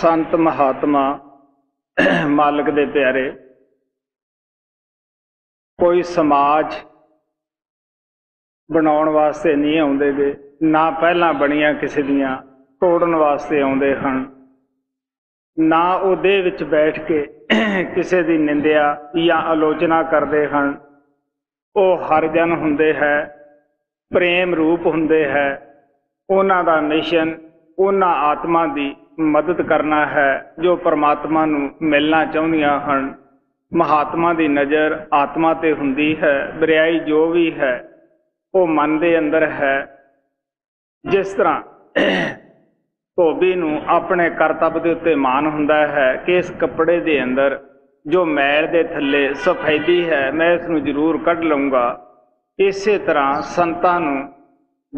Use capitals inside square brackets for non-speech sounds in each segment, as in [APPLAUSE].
ਸੰਤ ਮਹਾਤਮਾ ਮਾਲਕ ਦੇ ਪਿਆਰੇ, ਕੋਈ ਸਮਾਜ ਬਣਾਉਣ ਵਾਸਤੇ ਨਹੀਂ ਆਉਂਦੇ ਆਉਂਦੇਗੇ ਨਾ ਪਹਿਲਾਂ ਬਣੀਆਂ ਕਿਸੇ ਦੀਆਂ, ਤੋੜਨ ਵਾਸਤੇ ਆਉਂਦੇ ਹਨ। ਨਾ ਉਹਦੇ ਵਿੱਚ ਬੈਠ ਕੇ ਕਿਸੇ ਦੀ ਨਿੰਦਿਆ ਜਾਂ ਆਲੋਚਨਾ ਕਰਦੇ ਹਨ। ਉਹ ਹਰ ਜਨ ਹੁੰਦੇ ਹੈ, ਪ੍ਰੇਮ ਰੂਪ ਹੁੰਦੇ ਹੈ। ਉਹਨਾਂ ਦਾ ਮਿਸ਼ਨ, ਉਹਨਾਂ ਆਤਮਾ ਦੀ ਮਦਦ ਕਰਨਾ ਹੈ, ਜੋ ਪਰਮਾਤਮਾ ਨੂੰ ਮਿਲਣਾ ਚਾਹੁੰਦੀਆਂ ਹਨ। ਮਹਾਤਮਾ ਦੀ ਨਜ਼ਰ ਆਤਮਾ ਤੇ ਹੁੰਦੀ ਹੈ, ਬਰਿਆਈ ਜੋ ਵੀ ਹੈ, ਉਹ ਮਨ ਦੇ ਅੰਦਰ ਹੈ। ਜਿਸ ਤਰ੍ਹਾਂ ਧੋਬੀ ਨੂੰ ਆਪਣੇ ਕਰਤੱਵ ਦੇ ਉੱਤੇ ਮਾਣ ਹੁੰਦਾ ਹੈ, ਕਿ ਇਸ ਕੱਪੜੇ ਦੇ ਅੰਦਰ ਜੋ ਮੈਲ ਦੇ ਥੱਲੇ ਸਫੈਦੀ ਹੈ, ਮੈਂ ਇਸ ਨੂੰ ਜ਼ਰੂਰ ਕੱਢ ਲਵਾਂਗਾ ਇਸੇ ਤਰ੍ਹਾਂ ਸੰਤਾਂ ਨੂੰ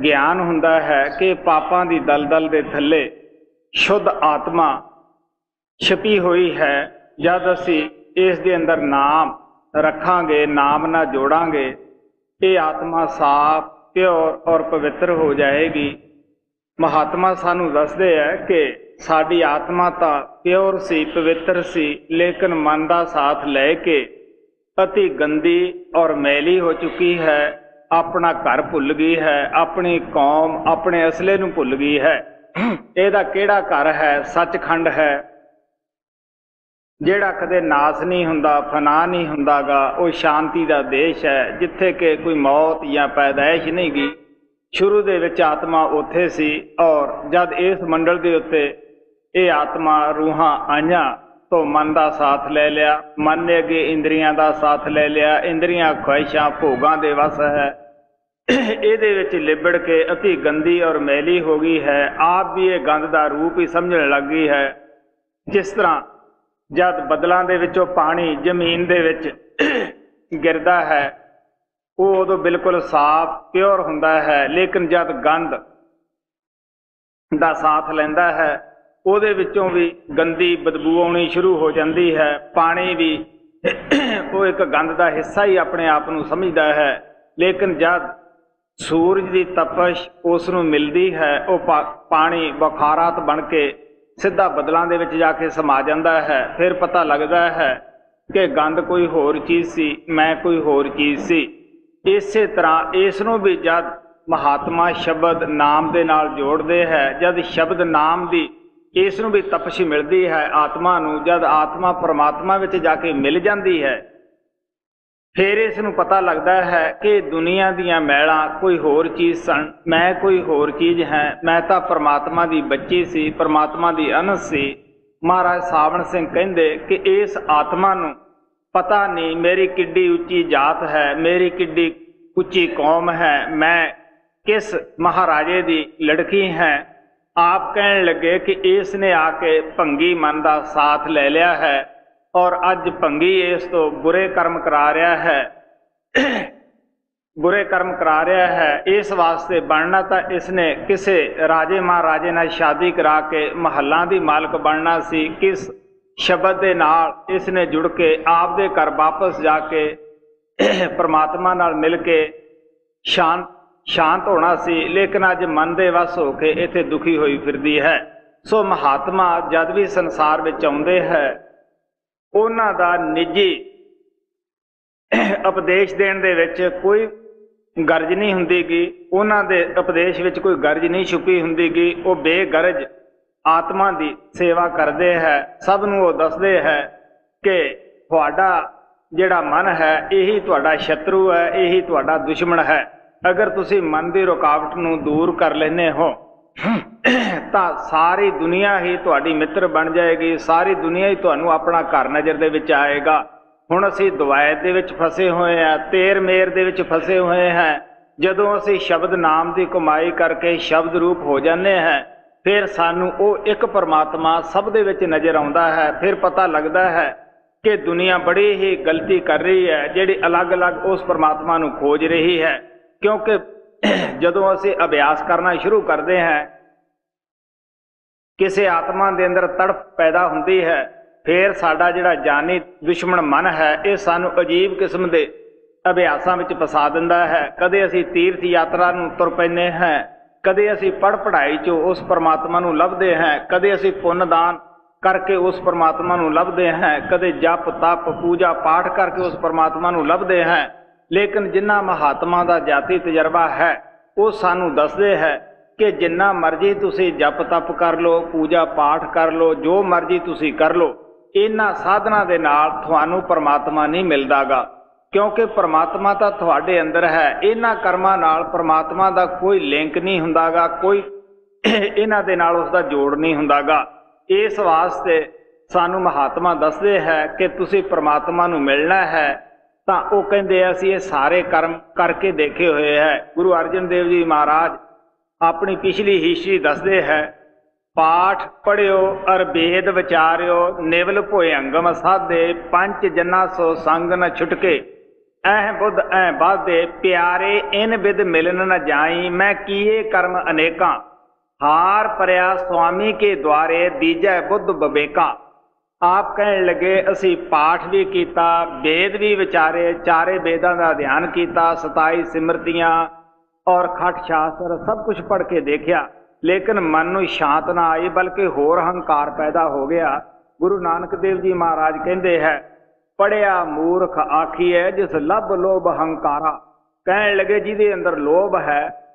ਗਿਆਨ ਹੁੰਦਾ ਹੈ ਕਿ ਪਾਪਾਂ ਦੀ ਦਲਦਲ ਦੇ ਥੱਲੇ ਸ਼ੁੱਧ ਆਤਮਾ ਛਪੀ ਹੋਈ ਹੈ, ਜਦ ਅਸੀਂ ਇਸ ਦੇ ਅੰਦਰ ਨਾਮ ਰੱਖਾਂਗੇ, ਨਾਮ ਨਾਲ ਜੋੜਾਂਗੇ, ਇਹ ਆਤਮਾ ਸਾਫ਼, ਪਿਓਰ ਔਰ ਪਵਿੱਤਰ ਹੋ ਜਾਏਗੀ। ਮਹਾਤਮਾ ਸਾਨੂੰ ਦੱਸਦੇ ਹੈ ਕਿ ਸਾਡੀ ਆਤਮਾ ਤਾਂ ਪਿਓਰ ਸੀ, ਪਵਿੱਤਰ ਸੀ, ਲੇਕਿਨ ਮਨ ਦਾ ਸਾਥ ਲੈ ਕੇ ਅਤੀ ਗੰਦੀ ਔਰ ਮੈਲੀ ਹੋ ਚੁੱਕੀ ਹੈ, ਆਪਣਾ ਘਰ ਭੁੱਲ ਗਈ ਹੈ, ਆਪਣੀ ਕੌਮ ਆਪਣੇ ਅਸਲੇ ਨੂੰ ਭੁੱਲ ਗਈ ਹੈ। ਇਹਦਾ ਕਿਹੜਾ ਘਰ ਹੈ? ਸੱਚਖੰਡ ਹੈ। ਜਿਹੜਾ ਕਦੇ ਨਾਸ ਨਹੀਂ ਹੁੰਦਾ, ਫਨਾ ਨਹੀਂ ਹੁੰਦਾਗਾ, ਉਹ ਸ਼ਾਂਤੀ ਦਾ ਦੇਸ਼ ਹੈ, ਜਿੱਥੇ ਕਿ ਕੋਈ ਮੌਤ ਜਾਂ ਪੈਦਾਇਸ਼ ਨਹੀਂ ਗਈ। ਸ਼ੁਰੂ ਦੇ ਵਿੱਚ ਆਤਮਾ ਉੱਥੇ ਸੀ ਔਰ ਜਦ ਇਸ ਮੰਡਲ ਦੇ ਉੱਤੇ ਇਹ ਆਤਮਾ ਰੂਹਾਂ ਆਈਆਂ, ਤੋਂ ਮਨ ਦਾ ਸਾਥ ਲੈ ਲਿਆ। ਮਨ ਨੇ ਅੱਗੇ ਇੰਦਰੀਆਂ ਦਾ ਸਾਥ ਲੈ ਲਿਆ। ਇੰਦਰੀਆਂ ਖੁਆਇਸ਼ਾਂ, ਭੋਗਾਂ ਦੇ ਵਸ ਹੈ। ਇਹਦੇ ਵਿੱਚ ਲਿਬੜ ਕੇ ਅਤੀ ਗੰਦੀ ਔਰ ਮੈਲੀ ਹੋ ਗਈ ਹੈ। ਆਪ ਵੀ ਇਹ ਗੰਦ ਦਾ ਰੂਪ ਹੀ ਸਮਝਣ ਲੱਗ ਗਈ ਹੈ। ਜਿਸ ਤਰ੍ਹਾਂ ਜਦ ਬਦਲਾਂ ਦੇ ਵਿੱਚੋਂ ਪਾਣੀ ਜ਼ਮੀਨ ਦੇ ਵਿੱਚ ਗਿਰਦਾ ਹੈ, ਉਹ ਉਦੋਂ ਬਿਲਕੁਲ ਸਾਫ਼, ਪਿਓਰ ਹੁੰਦਾ ਹੈ। ਲੇਕਿਨ ਜਦ ਗੰਦ ਦਾ ਸਾਥ ਲੈਂਦਾ ਹੈ, ਉਹਦੇ ਵਿੱਚੋਂ ਵੀ ਗੰਦੀ ਬਦਬੂ ਆਉਣੀ ਸ਼ੁਰੂ ਹੋ ਜਾਂਦੀ ਹੈ। ਪਾਣੀ ਵੀ ਉਹ ਇੱਕ ਗੰਦ ਦਾ ਹਿੱਸਾ ਹੀ ਆਪਣੇ ਆਪ ਨੂੰ ਸਮਝਦਾ ਹੈ। ਲੇਕਿਨ ਜਦ ਸੂਰਜ ਦੀ ਤਪਸ਼ ਉਸ ਨੂੰ ਮਿਲਦੀ ਹੈ, ਉਹ ਪਾਣੀ ਬੁਖਾਰਾਤ ਬਣ ਕੇ ਸਿੱਧਾ ਬਦਲਾਂ ਦੇ ਵਿੱਚ ਜਾ ਕੇ ਸਮਾ ਜਾਂਦਾ ਹੈ। ਫਿਰ ਪਤਾ ਲੱਗਦਾ ਹੈ ਕਿ ਗੰਦ ਕੋਈ ਹੋਰ ਚੀਜ਼ ਸੀ, ਮੈਂ ਕੋਈ ਹੋਰ ਚੀਜ਼ ਸੀ। ਇਸੇ ਤਰ੍ਹਾਂ ਇਸ ਨੂੰ ਵੀ ਜਦ ਮਹਾਤਮਾ ਸ਼ਬਦ ਨਾਮ ਦੇ ਨਾਲ ਜੋੜਦੇ ਹੈ, ਜਦ ਸ਼ਬਦ ਨਾਮ ਦੀ ਇਸ ਨੂੰ ਵੀ ਤਪਸ਼ ਮਿਲਦੀ ਹੈ, ਆਤਮਾ ਨੂੰ ਜਦ ਆਤਮਾ ਪਰਮਾਤਮਾ ਵਿੱਚ ਜਾ ਕੇ ਮਿਲ ਜਾਂਦੀ ਹੈ ਫਿਰ ਇਸ ਨੂੰ ਪਤਾ ਲੱਗਦਾ ਹੈ ਕਿ ਦੁਨੀਆ ਦੀਆਂ ਮੈਲਾਂ ਕੋਈ ਹੋਰ ਚੀਜ਼ ਸਨ। ਮੈਂ ਕੋਈ ਹੋਰ ਚੀਜ਼ ਹੈ। ਮੈਂ ਤਾਂ ਪਰਮਾਤਮਾ ਦੀ ਬੱਚੀ ਸੀ, ਪਰਮਾਤਮਾ ਦੀ ਅਨਸ ਸੀ। ਮਹਾਰਾਜ ਸਾਵਣ ਸਿੰਘ ਕਹਿੰਦੇ ਕਿ ਇਸ ਆਤਮਾ ਨੂੰ ਪਤਾ ਨਹੀਂ ਮੇਰੀ ਕਿੱਡੀ ਉੱਚੀ ਜਾਤ ਹੈ, ਮੇਰੀ ਕਿੱਡੀ ਉੱਚੀ ਕੌਮ ਹੈ। ਮੈਂ ਕਿਸ ਮਹਾਰਾਜੇ ਦੀ ਲੜਕੀ ਹੈ। ਆਪ ਕਹਿਣ ਲੱਗੇ ਕਿ ਇਸ ਨੇ ਆ ਕੇ ਭੰਗੀ ਮਨ ਦਾ ਸਾਥ ਲੈ ਲਿਆ ਹੈ। ਔਰ ਅੱਜ ਭੰਗੀ ਇਸ ਤੋਂ ਬੁਰੇ ਕਰਮ ਕਰਾ ਰਿਹਾ ਹੈ। ਬੁਰੇ ਕਰਮ ਕਰਾ ਰਿਹਾ ਹੈ। ਇਸ ਵਾਸਤੇ ਬਣਨਾ ਤਾਂ ਇਸਨੇ ਕਿਸੇ ਰਾਜੇ ਮਹਾਰਾਜੇ ਨਾਲ ਸ਼ਾਦੀ ਕਰਾ ਕੇ ਮਹੱਲਾਂ ਦੀ ਮਾਲਕ ਬਣਨਾ ਸੀ। ਕਿਸ ਸ਼ਬਦ ਦੇ ਨਾਲ ਇਸਨੇ ਜੁੜ ਕੇ ਆਪ ਦੇ ਘਰ ਵਾਪਸ ਜਾ ਕੇ ਪਰਮਾਤਮਾ ਨਾਲ ਮਿਲ ਕੇ ਸ਼ਾਂਤ ਸ਼ਾਂਤ ਹੋਣਾ ਸੀ। ਲੇਕਿਨ ਅੱਜ ਮਨ ਦੇ ਵਸ ਹੋ ਕੇ ਇੱਥੇ ਦੁਖੀ ਹੋਈ ਫਿਰਦੀ ਹੈ। ਸੋ ਮਹਾਤਮਾ ਜਦ ਵੀ ਸੰਸਾਰ ਵਿੱਚ ਆਉਂਦੇ ਹੈ ਉਹਨਾਂ ਦਾ ਨਿੱਜੀ ਉਪਦੇਸ਼ ਦੇਣ ਦੇ ਵਿੱਚ ਕੋਈ ਗਰਜ ਨਹੀਂ ਹੁੰਦੀਗੀ। ਉਹਨਾਂ ਦੇ ਉਪਦੇਸ਼ ਵਿੱਚ ਕੋਈ ਗਰਜ ਨਹੀਂ ਛੁਪੀ ਹੁੰਦੀਗੀ। ਉਹ ਬੇਗਰਜ ਆਤਮਾ ਦੀ ਸੇਵਾ ਕਰਦੇ ਹੈ। ਸਭ ਨੂੰ ਉਹ ਦੱਸਦੇ ਹੈ ਕਿ ਤੁਹਾਡਾ ਜਿਹੜਾ ਮਨ ਹੈ, ਇਹੀ ਤੁਹਾਡਾ ਸ਼ਤਰੂ ਹੈ, ਇਹੀ ਤੁਹਾਡਾ ਦੁਸ਼ਮਣ ਹੈ। ਅਗਰ ਤੁਸੀਂ ਮਨ ਦੀ ਰੁਕਾਵਟ ਨੂੰ ਦੂਰ ਕਰ ਲੈਨੇ ਹੋ ਤਾਂ ਸਾਰੀ ਦੁਨੀਆ ਹੀ ਤੁਹਾਡੀ ਮਿੱਤਰ ਬਣ ਜਾਏਗੀ, ਸਾਰੀ ਦੁਨੀਆ ਹੀ ਤੁਹਾਨੂੰ ਆਪਣਾ ਘਰ ਨਜ਼ਰ ਦੇ ਵਿੱਚ ਆਏਗਾ। ਹੁਣ ਅਸੀਂ ਦਵਾਇਤ ਦੇ ਵਿੱਚ ਫਸੇ ਹੋਏ ਆ ਤੇਰ ਮੇਰ ਦੇ ਵਿੱਚ ਫਸੇ ਹੋਏ ਹਾਂ। ਜਦੋਂ ਅਸੀਂ ਸ਼ਬਦ ਨਾਮ ਦੀ ਕਮਾਈ ਕਰਕੇ ਸ਼ਬਦ ਰੂਪ ਹੋ ਜਾਂਦੇ ਹਾਂ, ਫਿਰ ਸਾਨੂੰ ਉਹ ਇੱਕ ਪਰਮਾਤਮਾ ਸਭ ਦੇ ਵਿੱਚ ਨਜ਼ਰ ਆਉਂਦਾ ਹੈ। ਫਿਰ ਪਤਾ ਲੱਗਦਾ ਹੈ ਕਿ ਦੁਨੀਆ ਬੜੀ ਹੀ ਗਲਤੀ ਕਰ ਰਹੀ ਹੈ, ਜਿਹੜੀ ਅਲੱਗ-ਅਲੱਗ ਉਸ ਪਰਮਾਤਮਾ ਨੂੰ ਖੋਜ ਰਹੀ ਹੈ। ਕਿਉਂਕਿ ਜਦੋਂ ਅਸੀਂ ਅਭਿਆਸ ਕਰਨਾ ਸ਼ੁਰੂ ਕਰਦੇ ਹਾਂ, ਕਿਸੇ ਆਤਮਾ ਦੇ ਅੰਦਰ ਤੜਪ ਪੈਦਾ ਹੁੰਦੀ ਹੈ, ਫਿਰ ਸਾਡਾ ਜਿਹੜਾ ਜਾਨੀ ਦੁਸ਼ਮਣ ਮਨ ਹੈ, ਇਹ ਸਾਨੂੰ ਅਜੀਬ ਕਿਸਮ ਦੇ ਅਭਿਆਸਾਂ ਵਿੱਚ ਫਸਾ ਦਿੰਦਾ ਹੈ। ਕਦੇ ਅਸੀਂ ਤੀਰਥ ਯਾਤਰਾ ਨੂੰ ਤੁਰ ਪੈਨੇ ਹਾਂ, ਕਦੇ ਅਸੀਂ ਪੜ ਪੜਾਈ 'ਚ ਉਸ ਪਰਮਾਤਮਾ ਨੂੰ ਲੱਭਦੇ ਹਾਂ, ਕਦੇ ਅਸੀਂ ਪੁੰਨ ਦਾਨ ਕਰਕੇ ਉਸ ਪਰਮਾਤਮਾ ਨੂੰ ਲੱਭਦੇ ਹਾਂ, ਕਦੇ ਜਪ, ਤਪ, ਪੂਜਾ ਪਾਠ ਕਰਕੇ ਉਸ ਪਰਮਾਤਮਾ ਨੂੰ ਲੱਭਦੇ ਹਾਂ। ਲੇਕਿਨ ਜਿੰਨਾ ਮਹਾਤਮਾ ਦਾ ਜਾਤੀ ਤਜਰਬਾ ਹੈ, ਉਹ ਸਾਨੂੰ ਦੱਸਦੇ ਹੈ ਕਿ ਜਿੰਨਾ ਮਰਜ਼ੀ ਤੁਸੀਂ ਜਪ ਤਪ ਕਰ ਲਓ, ਪੂਜਾ ਪਾਠ ਕਰ ਲਓ, ਜੋ ਮਰਜ਼ੀ ਤੁਸੀਂ ਕਰ ਲਓ, ਇਹਨਾਂ ਸਾਧਨਾ ਦੇ ਨਾਲ ਤੁਹਾਨੂੰ ਪਰਮਾਤਮਾ ਨਹੀਂ ਮਿਲਦਾਗਾ। ਕਿਉਂਕਿ ਪਰਮਾਤਮਾ ਤਾਂ ਤੁਹਾਡੇ ਅੰਦਰ ਹੈ, ਇਹਨਾਂ ਕਰਮਾਂ ਨਾਲ ਪਰਮਾਤਮਾ ਦਾ ਕੋਈ ਲਿੰਕ ਨਹੀਂ ਹੁੰਦਾਗਾ, ਕੋਈ ਇਹਨਾਂ ਦੇ ਨਾਲ ਉਸ ਦਾ ਜੋੜ ਨਹੀਂ ਹੁੰਦਾਗਾ। ਇਸ ਵਾਸਤੇ ਸਾਨੂੰ ਮਹਾਤਮਾ ਦੱਸਦੇ ਹੈ ਕਿ ਤੁਸੀਂ ਪਰਮਾਤਮਾ ਨੂੰ ਮਿਲਣਾ ਹੈ ਤਾਂ ਉਹ ਕਹਿੰਦੇ ਅਸੀਂ ਇਹ ਸਾਰੇ ਕਰਮ ਕਰਕੇ ਦੇਖੇ ਹੋਏ ਹੈ। ਗੁਰੂ ਅਰਜਨ ਦੇਵ ਜੀ ਮਹਾਰਾਜ ਆਪਣੀ ਪਿਛਲੀ ਹਿਸਟਰੀ ਦੱਸਦੇ ਹੈ, ਪਾਠ ਪੜਿਓ ਅਰਬੇਦ ਵਿਚਾਰਿਓ, ਨਿਵਲ ਭੋਇੰਗਮ ਸਾਧੇ, ਪੰਜ ਜਨਾ ਸੋ ਸੰਗ ਨ ਛੁਟਕੇ। ਐ ਬੁੱਧ ਐ ਬਾਦੇ ਪਿਆਰੇ, ਇਨ ਵਿਦ ਮਿਲਨ ਨ ਜਾਈ, ਮੈਂ ਕੀਏ ਕਰਮ ਅਨੇਕਾਂ। ਹਾਰ ਪਰਿਆ ਸੁਆਮੀ ਕੇ ਦੁਆਰੇ ਦੀਜੈ ਬੁੱਧ ਬਵੇਕਾ। ਆਪ ਕਹਿਣ ਲੱਗੇ, ਅਸੀਂ ਪਾਠ ਵੀ ਕੀਤਾ, ਵੇਦ ਵੀ ਵਿਚਾਰੇ, ਚਾਰੇ ਵੇਦਾਂ ਦਾ ਅਧਿਐਨ ਕੀਤਾ 27 ਸਿਮਰਤੀਆਂ ਔਰ ਖਟ ਸ਼ਾਸਤਰ ਸਭ ਕੁਝ ਪੜ੍ਹ ਕੇ ਦੇਖਿਆ। ਲੇਕਿਨ ਮਨ ਨੂੰ ਸ਼ਾਂਤ ਨਾ ਆਈ, ਬਲਕਿ ਹੋਰ ਹੰਕਾਰ ਪੈਦਾ ਹੋ ਗਿਆ। ਗੁਰੂ ਨਾਨਕ ਦੇਵ ਜੀ ਮਹਾਰਾਜ ਕਹਿੰਦੇ ਹੈ ਪੜਿਆ ਮੂਰਖ ਆਖੀਐ, ਜਿਸ ਲੱਭ ਲੋਭ ਹੰਕਾਰਾ। ਕਹਿਣ ਲੱਗੇ, ਜਿਹਦੇ ਅੰਦਰ ਲੋਭ ਹੈ,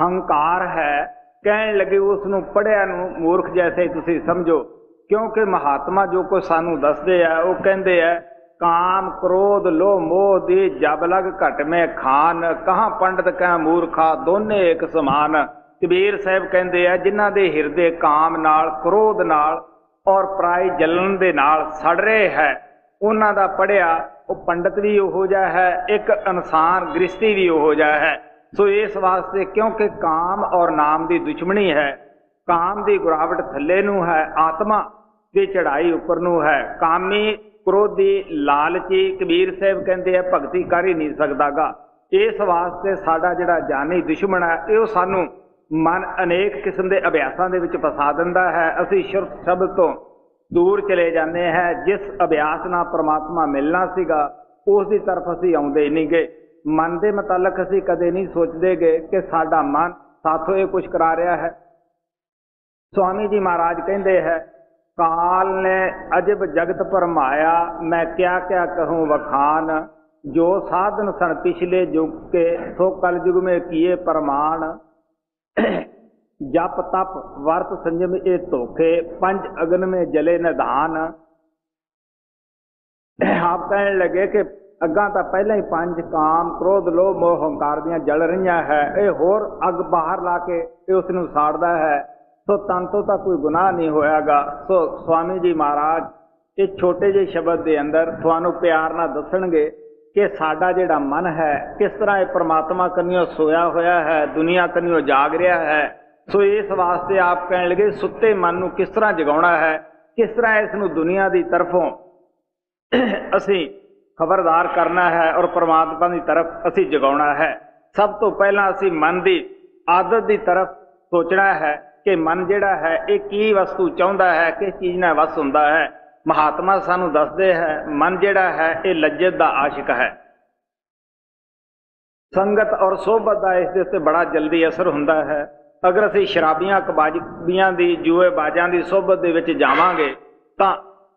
ਹੰਕਾਰ ਹੈ। ਕਹਿਣ ਲੱਗੇ ਉਸ ਨੂੰ ਪੜਿਆ ਨੂੰ ਮੂਰਖ ਜੈਸੇ ਤੁਸੀਂ ਸਮਝੋ। ਕਿਉਂਕਿ ਮਹਾਤਮਾ ਜੋ ਕੋ ਸਾਨੂੰ ਦੱਸਦੇ ਆ, ਉਹ ਕਹਿੰਦੇ ਆ, ਕਾਮ, ਕ੍ਰੋਧ, ਲੋਭ, ਮੋਹ ਦੀ ਜਬ ਲਗ ਘਟ ਮੈਂ ਖਾਨ, ਕਹਾਂ ਪੰਡਤ ਕਹ ਮੂਰਖਾ, ਦੋਨੇ ਇੱਕ ਸਮਾਨ। ਕਬੀਰ ਸਾਹਿਬ ਕਹਿੰਦੇ ਆ, ਜਿਨ੍ਹਾਂ ਦੇ ਹਿਰਦੇ ਕਾਮ ਨਾਲ, ਕ੍ਰੋਧ ਨਾਲ ਔਰ ਪ੍ਰਾਈ ਜਲਨ ਦੇ ਨਾਲ ਸੜ ਰਹੇ ਹੈ, ਉਹਨਾਂ ਦਾ ਪੜਿਆ ਉਹ ਪੰਡਤ ਵੀ ਉਹੋ ਜਿਹਾ ਹੈ, ਇੱਕ ਇਨਸਾਨ ਗ੍ਰਸਤੀ ਵੀ ਉਹੋ ਜਿਹਾ ਹੈ। ਸੋ ਇਸ ਵਾਸਤੇ ਕਿਉਂਕਿ ਕਾਮ ਔਰ ਨਾਮ ਦੀ ਦੁਸ਼ਮਣੀ ਹੈ, ਕਾਮ ਦੀ ਗੁਰਾਵਟ ਥੱਲੇ ਨੂੰ ਹੈ, ਆਤਮਾ ਦੀ ਚੜਾਈ ਉੱਪਰ ਨੂੰ ਹੈ। ਕਾਮੀ ਕ੍ਰੋਧੀ ਲਾਲਚੀ ਕਬੀਰ ਸਾਹਿਬ ਕਹਿੰਦੇ ਆ, ਭਗਤੀ ਕਰ ਹੀ ਨਹੀਂ ਸਕਦਾਗਾ। ਇਸ ਵਾਸਤੇ ਸਾਡਾ ਜਿਹੜਾ ਜਾਨੀ ਦੁਸ਼ਮਣ ਹੈ, ਇਹ ਸਾਨੂੰ ਮਨ ਅਨੇਕ ਕਿਸਮ ਦੇ ਅਭਿਆਸਾਂ ਦੇ ਵਿੱਚ ਫਸਾ ਦਿੰਦਾ ਹੈ। ਅਸੀਂ ਸ਼ੁਰਤ ਸ਼ਬਦ ਤੋਂ ਦੂਰ ਚਲੇ ਜਾਂਦੇ ਹੈ। ਜਿਸ ਅਭਿਆਸ ਨਾਲ ਪ੍ਰਮਾਤਮਾ ਮਿਲਣਾ ਸੀਗਾ, ਉਸ ਦੀ ਤਰਫ ਅਸੀਂ ਆਉਂਦੇ ਨਹੀਂ ਗਏ ਮਨ ਦੇ ਮੁਤਲਕ ਅਸੀਂ ਕਦੇ ਨਹੀਂ ਸੋਚਦੇਗੇ ਕਿ ਸਾਡਾ ਮਨ ਸਾਥੋਂ ਇਹ ਕੁਝ ਕਰਾ ਰਿਹਾ ਹੈ। ਸਵਾਮੀ ਜੀ ਮਹਾਰਾਜ ਕਹਿੰਦੇ ਹੈ ਕਾਲ ਨੇ ਅਜਬ ਜਗਤ ਪਰਮਾਇਆ ਮੈਂ ਕਿਆ ਕਿਆ ਕਹੂੰ ਵਖਾਨ, ਜੋ ਸਾਧਨ ਸਨ ਪਿਛਲੇ ਯੁਗ ਕੇ, ਸੋ ਕਲ ਯੁਗ ਮੇ ਕੀਏ ਪ੍ਰਮਾਣ। ਜਪ ਤਪ, ਵਰਤ ਸੰਜਮ ਇਹ ਧੋਖੇ, ਪੰਜ ਅਗਨ ਮੇ ਜਲੇ ਨਿਧਾਨ ਆਪ ਕਹਿਣ ਲੱਗੇ ਕਿ ਅੱਗਾ ਤਾਂ ਪਹਿਲਾਂ ਹੀ ਪੰਜ ਕਾਮ, ਕ੍ਰੋਧ, ਲੋਭ, ਮੋਹ, ਹੰਕਾਰ ਦੀਆਂ ਜਲ ਰਹੀਆਂ ਹੈ, ਇਹ ਹੋਰ ਅੱਗ ਬਾਹਰ ਲਾ ਕੇ ਇਹ ਉਸ ਨੂੰ ਸਾੜਦਾ ਹੈ। ਸੋ ਤਨ ਤੋਂ ਤਾਂ ਕੋਈ ਗੁਨਾਹ ਨਹੀਂ ਹੋਇਆਗਾ। ਸੋ ਸਵਾਮੀ ਜੀ ਮਹਾਰਾਜ, ਇਹ ਛੋਟੇ ਜਿਹੇ ਸ਼ਬਦ ਦੇ ਅੰਦਰ ਤੁਹਾਨੂੰ ਪਿਆਰ ਨਾਲ ਦੱਸਣਗੇ ਕਿ ਸਾਡਾ ਜਿਹੜਾ ਮਨ ਹੈ, ਕਿਸ ਤਰ੍ਹਾਂ ਇਹ ਪ੍ਰਮਾਤਮਾ ਕੰਨਿਓ ਸੋਇਆ ਹੋਇਆ ਹੈ, ਦੁਨੀਆ ਕੰਨਿਓ ਜਾਗ ਰਿਹਾ ਹੈ। ਸੋ ਇਸ ਵਾਸਤੇ ਆਪ ਕਹਿਣ ਲੱਗੇ, ਸੁੱਤੇ ਮਨ ਨੂੰ ਕਿਸ ਤਰ੍ਹਾਂ ਜਗਾਉਣਾ ਹੈ, ਕਿਸ ਤਰ੍ਹਾਂ ਇਸ ਨੂੰ ਦੁਨੀਆ ਦੀ ਤਰਫੋਂ ਅਸੀਂ ਖਬਰਦਾਰ ਕਰਨਾ ਹੈ ਔਰ ਪ੍ਰਮਾਤਮਾ ਦੀ ਤਰਫ ਅਸੀਂ ਜਗਾਉਣਾ ਹੈ। ਸਭ ਤੋਂ ਪਹਿਲਾਂ ਅਸੀਂ ਮਨ ਦੀ ਆਦਤ ਦੀ ਤਰਫ ਸੋਚਣਾ ਹੈ। ਕਿ ਮਨ ਜਿਹੜਾ ਹੈ, ਇਹ ਕੀ ਵਸਤੂ ਚਾਹੁੰਦਾ ਹੈ, ਕਿਸ ਚੀਜ਼ ਨਾਲ ਵਸ ਹੁੰਦਾ ਹੈ। ਮਹਾਤਮਾ ਸਾਨੂੰ ਦੱਸਦੇ ਹੈ, ਮਨ ਜਿਹੜਾ ਹੈ, ਇਹ ਲੱਜਤ ਦਾ ਆਸ਼ਿਕ ਹੈ। ਸੰਗਤ ਔਰ ਸੋਭਤ ਦਾ ਇਸ ਦੇ ਉੱਤੇ ਬੜਾ ਜਲਦੀ ਅਸਰ ਹੁੰਦਾ ਹੈ। ਅਗਰ ਅਸੀਂ ਸ਼ਰਾਬੀਆਂ, ਕਬਾਜੀਆਂ ਦੀ, ਜੂਏ ਬਾਜਾਂ ਦੀ ਸੋਭਤ ਦੇ ਵਿੱਚ ਜਾਵਾਂਗੇ, ਤਾਂ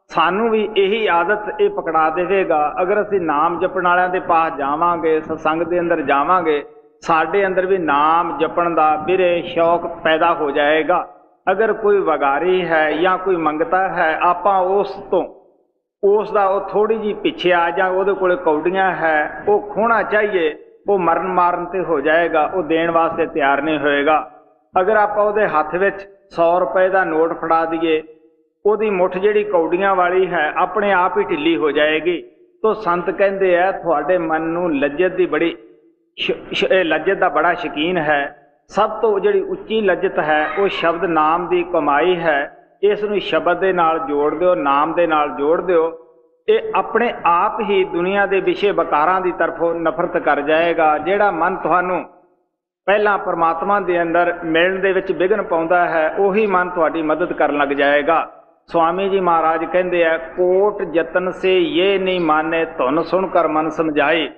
ਸਾਨੂੰ ਵੀ ਇਹੀ ਆਦਤ ਇਹ ਪਕੜਾ ਦੇਵੇਗਾ। ਅਗਰ ਅਸੀਂ ਨਾਮ ਜਪਣ ਵਾਲਿਆਂ ਦੇ ਪਾਸ ਜਾਵਾਂਗੇ, ਸਤਸੰਗ ਦੇ ਅੰਦਰ ਜਾਵਾਂਗੇ ਸਾਡੇ ਅੰਦਰ ਵੀ ਨਾਮ ਜਪਣ ਦਾ ਵੀਰੇ ਸ਼ੌਕ ਪੈਦਾ ਹੋ ਜਾਏਗਾ। ਅਗਰ ਕੋਈ ਵਗਾਰੀ ਹੈ ਜਾਂ ਕੋਈ ਮੰਗਤਾ ਹੈ, ਆਪਾਂ ਉਸ ਤੋਂ, ਉਸ ਦਾ ਉਹ ਥੋੜੀ ਜੀ ਪਿੱਛੇ ਆ ਜਾਂ, ਉਹਦੇ ਕੋਲੇ ਕੌਡੀਆਂ ਹੈ, ਉਹ ਖੋਣਾ ਚਾਹੀਏ, ਉਹ ਮਰਨ ਮਾਰਨ ਤੇ ਹੋ ਜਾਏਗਾ, ਉਹ ਦੇਣ ਵਾਸਤੇ ਤਿਆਰ ਨਹੀਂ ਹੋਏਗਾ। ਅਗਰ ਆਪਾਂ ਉਹਦੇ ਹੱਥ ਵਿੱਚ 100 ਰੁਪਏ ਦਾ ਨੋਟ ਫੜਾ ਦਈਏ, ਉਹਦੀ ਮੁੱਠ ਜਿਹੜੀ ਕੌਡੀਆਂ ਵਾਲੀ ਹੈ, ਆਪਣੇ ਆਪ ਹੀ ਢਿੱਲੀ ਹੋ ਜਾਏਗੀ। ਤੋਂ ਸੰਤ ਕਹਿੰਦੇ ਆ, ਤੁਹਾਡੇ ਮਨ ਨੂੰ ਲੱਜਤ ਦੀ ਬੜੀ ਲੱਜਤ ਦਾ ਬੜਾ ਸ਼ਕੀਨ ਹੈ। ਸਭ ਤੋਂ ਜਿਹੜੀ ਉੱਚੀ ਲੱਜਤ ਹੈ, ਉਹ ਸ਼ਬਦ ਨਾਮ ਦੀ ਕਮਾਈ ਹੈ। ਇਸ ਨੂੰ ਸ਼ਬਦ ਦੇ ਨਾਲ ਜੋੜ ਦਿਓ, ਨਾਮ ਦੇ ਨਾਲ ਜੋੜ ਦਿਓ। ਇਹ ਆਪਣੇ ਆਪ ਹੀ ਦੁਨੀਆ ਦੇ ਵਿਸ਼ੇ ਬਕਾਰਾਂ ਦੀ ਤਰਫੋਂ ਨਫ਼ਰਤ ਕਰ ਜਾਏਗਾ, ਜਿਹੜਾ ਮਨ ਤੁਹਾਨੂੰ ਪਹਿਲਾਂ ਪਰਮਾਤਮਾ ਦੇ ਅੰਦਰ ਮਿਲਣ ਦੇ ਵਿੱਚ ਵਿਘਨ ਪਾਉਂਦਾ ਹੈ, ਉਹੀ ਮਨ ਤੁਹਾਡੀ ਮਦਦ ਕਰਨ ਲੱਗ ਜਾਏਗਾ। ਸਵਾਮੀ ਜੀ ਮਹਾਰਾਜ ਕਹਿੰਦੇ ਆ, ਕੋਟ ਯਤਨ ਸੇ ਇਹ ਨਹੀਂ ਮਾਨੇ, ਧੁਨ ਸੁਣ ਕਰ ਮਨ ਸਮਝਾਏ।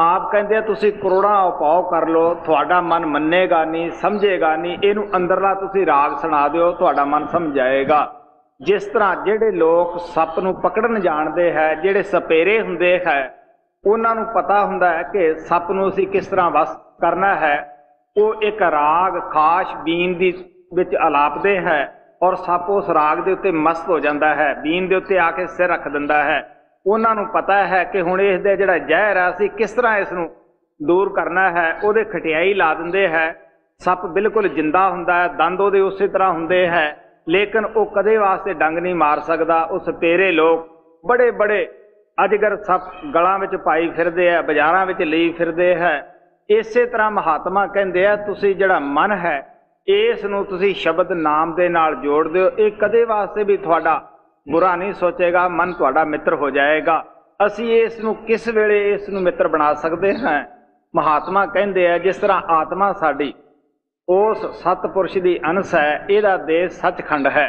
ਆਪ ਕਹਿੰਦੇ ਆ, ਤੁਸੀਂ ਕਰੋੜਾਂ ਉਪਾਅ ਕਰ ਲਓ, ਤੁਹਾਡਾ ਮਨ ਮੰਨੇਗਾ ਨਹੀਂ, ਸਮਝੇਗਾ ਨਹੀਂ, ਇਹਨੂੰ ਅੰਦਰਲਾ ਤੁਸੀਂ ਰਾਗ ਸੁਣਾ ਦਿਓ, ਤੁਹਾਡਾ ਮਨ ਸਮਝਾਏਗਾ। ਜਿਸ ਤਰ੍ਹਾਂ ਜਿਹੜੇ ਲੋਕ ਸੱਪ ਨੂੰ ਪਕੜਨ ਜਾਣਦੇ ਹੈ, ਜਿਹੜੇ ਸਪੇਰੇ ਹੁੰਦੇ ਹੈ, ਉਹਨਾਂ ਨੂੰ ਪਤਾ ਹੁੰਦਾ ਹੈ ਕਿ ਸੱਪ ਨੂੰ ਅਸੀਂ ਕਿਸ ਤਰ੍ਹਾਂ ਵਸ ਕਰਨਾ ਹੈ। ਉਹ ਇੱਕ ਰਾਗ ਖਾਸ ਬੀਨ ਦੀ ਵਿੱਚ ਆਲਾਪਦੇ ਹੈ ਔਰ ਸੱਪ ਉਸ ਰਾਗ ਦੇ ਉੱਤੇ ਮਸਤ ਹੋ ਜਾਂਦਾ ਹੈ, ਬੀਨ ਦੇ ਉੱਤੇ ਆ ਕੇ ਸਿਰ ਰੱਖ ਦਿੰਦਾ ਹੈ। ਉਹਨਾਂ ਨੂੰ ਪਤਾ ਹੈ ਕਿ ਹੁਣ ਇਸ ਦਾ ਜਿਹੜਾ ਜ਼ਹਿਰ ਹੈ ਅਸੀਂ ਕਿਸ ਤਰ੍ਹਾਂ ਇਸ ਨੂੰ ਦੂਰ ਕਰਨਾ ਹੈ, ਉਹਦੇ ਖਟਿਆਈ ਲਾ ਦਿੰਦੇ ਹੈ। ਸੱਪ ਬਿਲਕੁਲ ਜਿੰਦਾ ਹੁੰਦਾ ਹੈ, ਦੰਦ ਉਹਦੇ ਉਸੇ ਤਰ੍ਹਾਂ ਹੁੰਦੇ ਹੈ, ਲੇਕਿਨ ਉਹ ਕਦੇ ਵਾਸਤੇ ਡੰਗ ਨਹੀਂ ਮਾਰ ਸਕਦਾ। ਉਹ ਸਪੇਰੇ ਲੋਕ ਬੜੇ ਬੜੇ ਅਜਗਰ ਸੱਪ ਗਲਾਂ ਵਿੱਚ ਪਾਈ ਫਿਰਦੇ ਆ, ਬਾਜ਼ਾਰਾਂ ਵਿੱਚ ਲਈ ਫਿਰਦੇ ਹੈ। ਇਸੇ ਤਰ੍ਹਾਂ ਮਹਾਤਮਾ ਕਹਿੰਦੇ ਆ, ਤੁਸੀਂ ਜਿਹੜਾ ਮਨ ਹੈ, ਇਸ ਨੂੰ ਤੁਸੀਂ ਸ਼ਬਦ ਨਾਮ ਦੇ ਨਾਲ ਜੋੜ ਦਿਓ ਇਹ ਕਦੇ ਵਾਸਤੇ ਵੀ ਤੁਹਾਡਾ ਬੁਰਾ ਨਹੀਂ ਸੋਚੇਗਾ, ਮਨ ਤੁਹਾਡਾ ਮਿੱਤਰ ਹੋ ਜਾਏਗਾ। ਅਸੀਂ ਇਸ ਨੂੰ ਕਿਸ ਵੇਲੇ ਇਸ ਨੂੰ ਮਿੱਤਰ ਬਣਾ ਸਕਦੇ ਹਾਂ? ਮਹਾਤਮਾ ਕਹਿੰਦੇ ਆ, ਜਿਸ ਤਰ੍ਹਾਂ ਆਤਮਾ ਸਾਡੀ, ਉਸ ਸਤਪੁਰਸ਼ ਦੀ ਅੰਸ਼ ਹੈ, ਇਹਦਾ ਦੇਸ਼ ਸੱਚਖੰਡ ਹੈ।